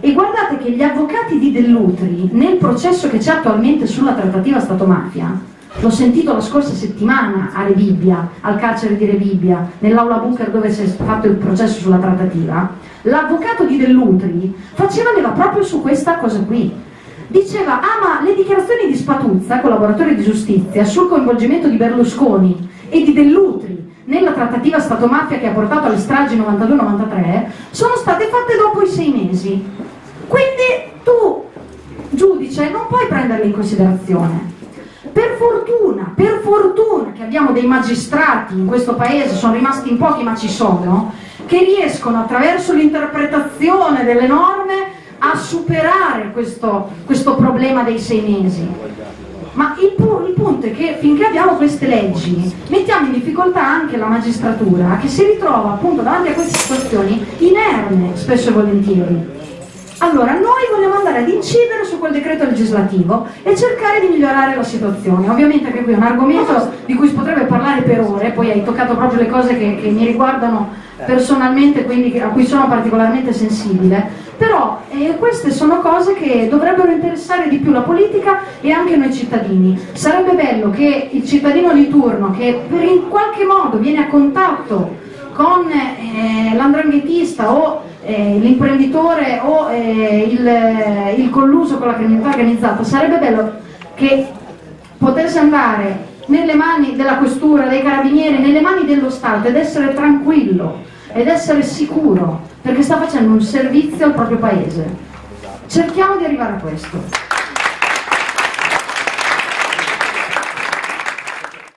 E guardate che gli avvocati di Dell'Utri, nel processo che c'è attualmente sulla trattativa Stato-mafia, l'ho sentito la scorsa settimana a Rebibbia, al carcere di Rebibbia, nell'aula bunker dove si è fatto il processo sulla trattativa, l'avvocato di Dell'Utri faceva leva proprio su questa cosa qui. Diceva, ah ma le dichiarazioni di Spatuzza, collaboratore di giustizia, sul coinvolgimento di Berlusconi e di Dell'Utri nella trattativa Stato-mafia che ha portato alle stragi 92-93 sono state fatte dopo i sei mesi. Quindi tu, giudice, non puoi prenderle in considerazione. Per fortuna, per fortuna che abbiamo dei magistrati in questo paese, sono rimasti in pochi ma ci sono, che riescono attraverso l'interpretazione delle norme a superare questo, questo problema dei sei mesi. Ma il, pu- il, punto è che finché abbiamo queste leggi mettiamo in difficoltà anche la magistratura che si ritrova appunto davanti a queste situazioni inerme spesso e volentieri. Allora, noi vogliamo andare ad incidere su quel decreto legislativo e cercare di migliorare la situazione. Ovviamente anche qui è un argomento di cui si potrebbe parlare per ore, poi hai toccato proprio le cose che, che mi riguardano personalmente, quindi a cui sono particolarmente sensibile. Però eh, queste sono cose che dovrebbero interessare di più la politica e anche noi cittadini. Sarebbe bello che il cittadino di turno, che per in qualche modo viene a contatto con eh, l'andranghetista o eh, l'imprenditore o eh, il, il colluso con la criminalità organizzata, sarebbe bello che potesse andare nelle mani della questura, dei carabinieri, nelle mani dello Stato ed essere tranquillo ed essere sicuro perché sta facendo un servizio al proprio paese. Cerchiamo di arrivare a questo.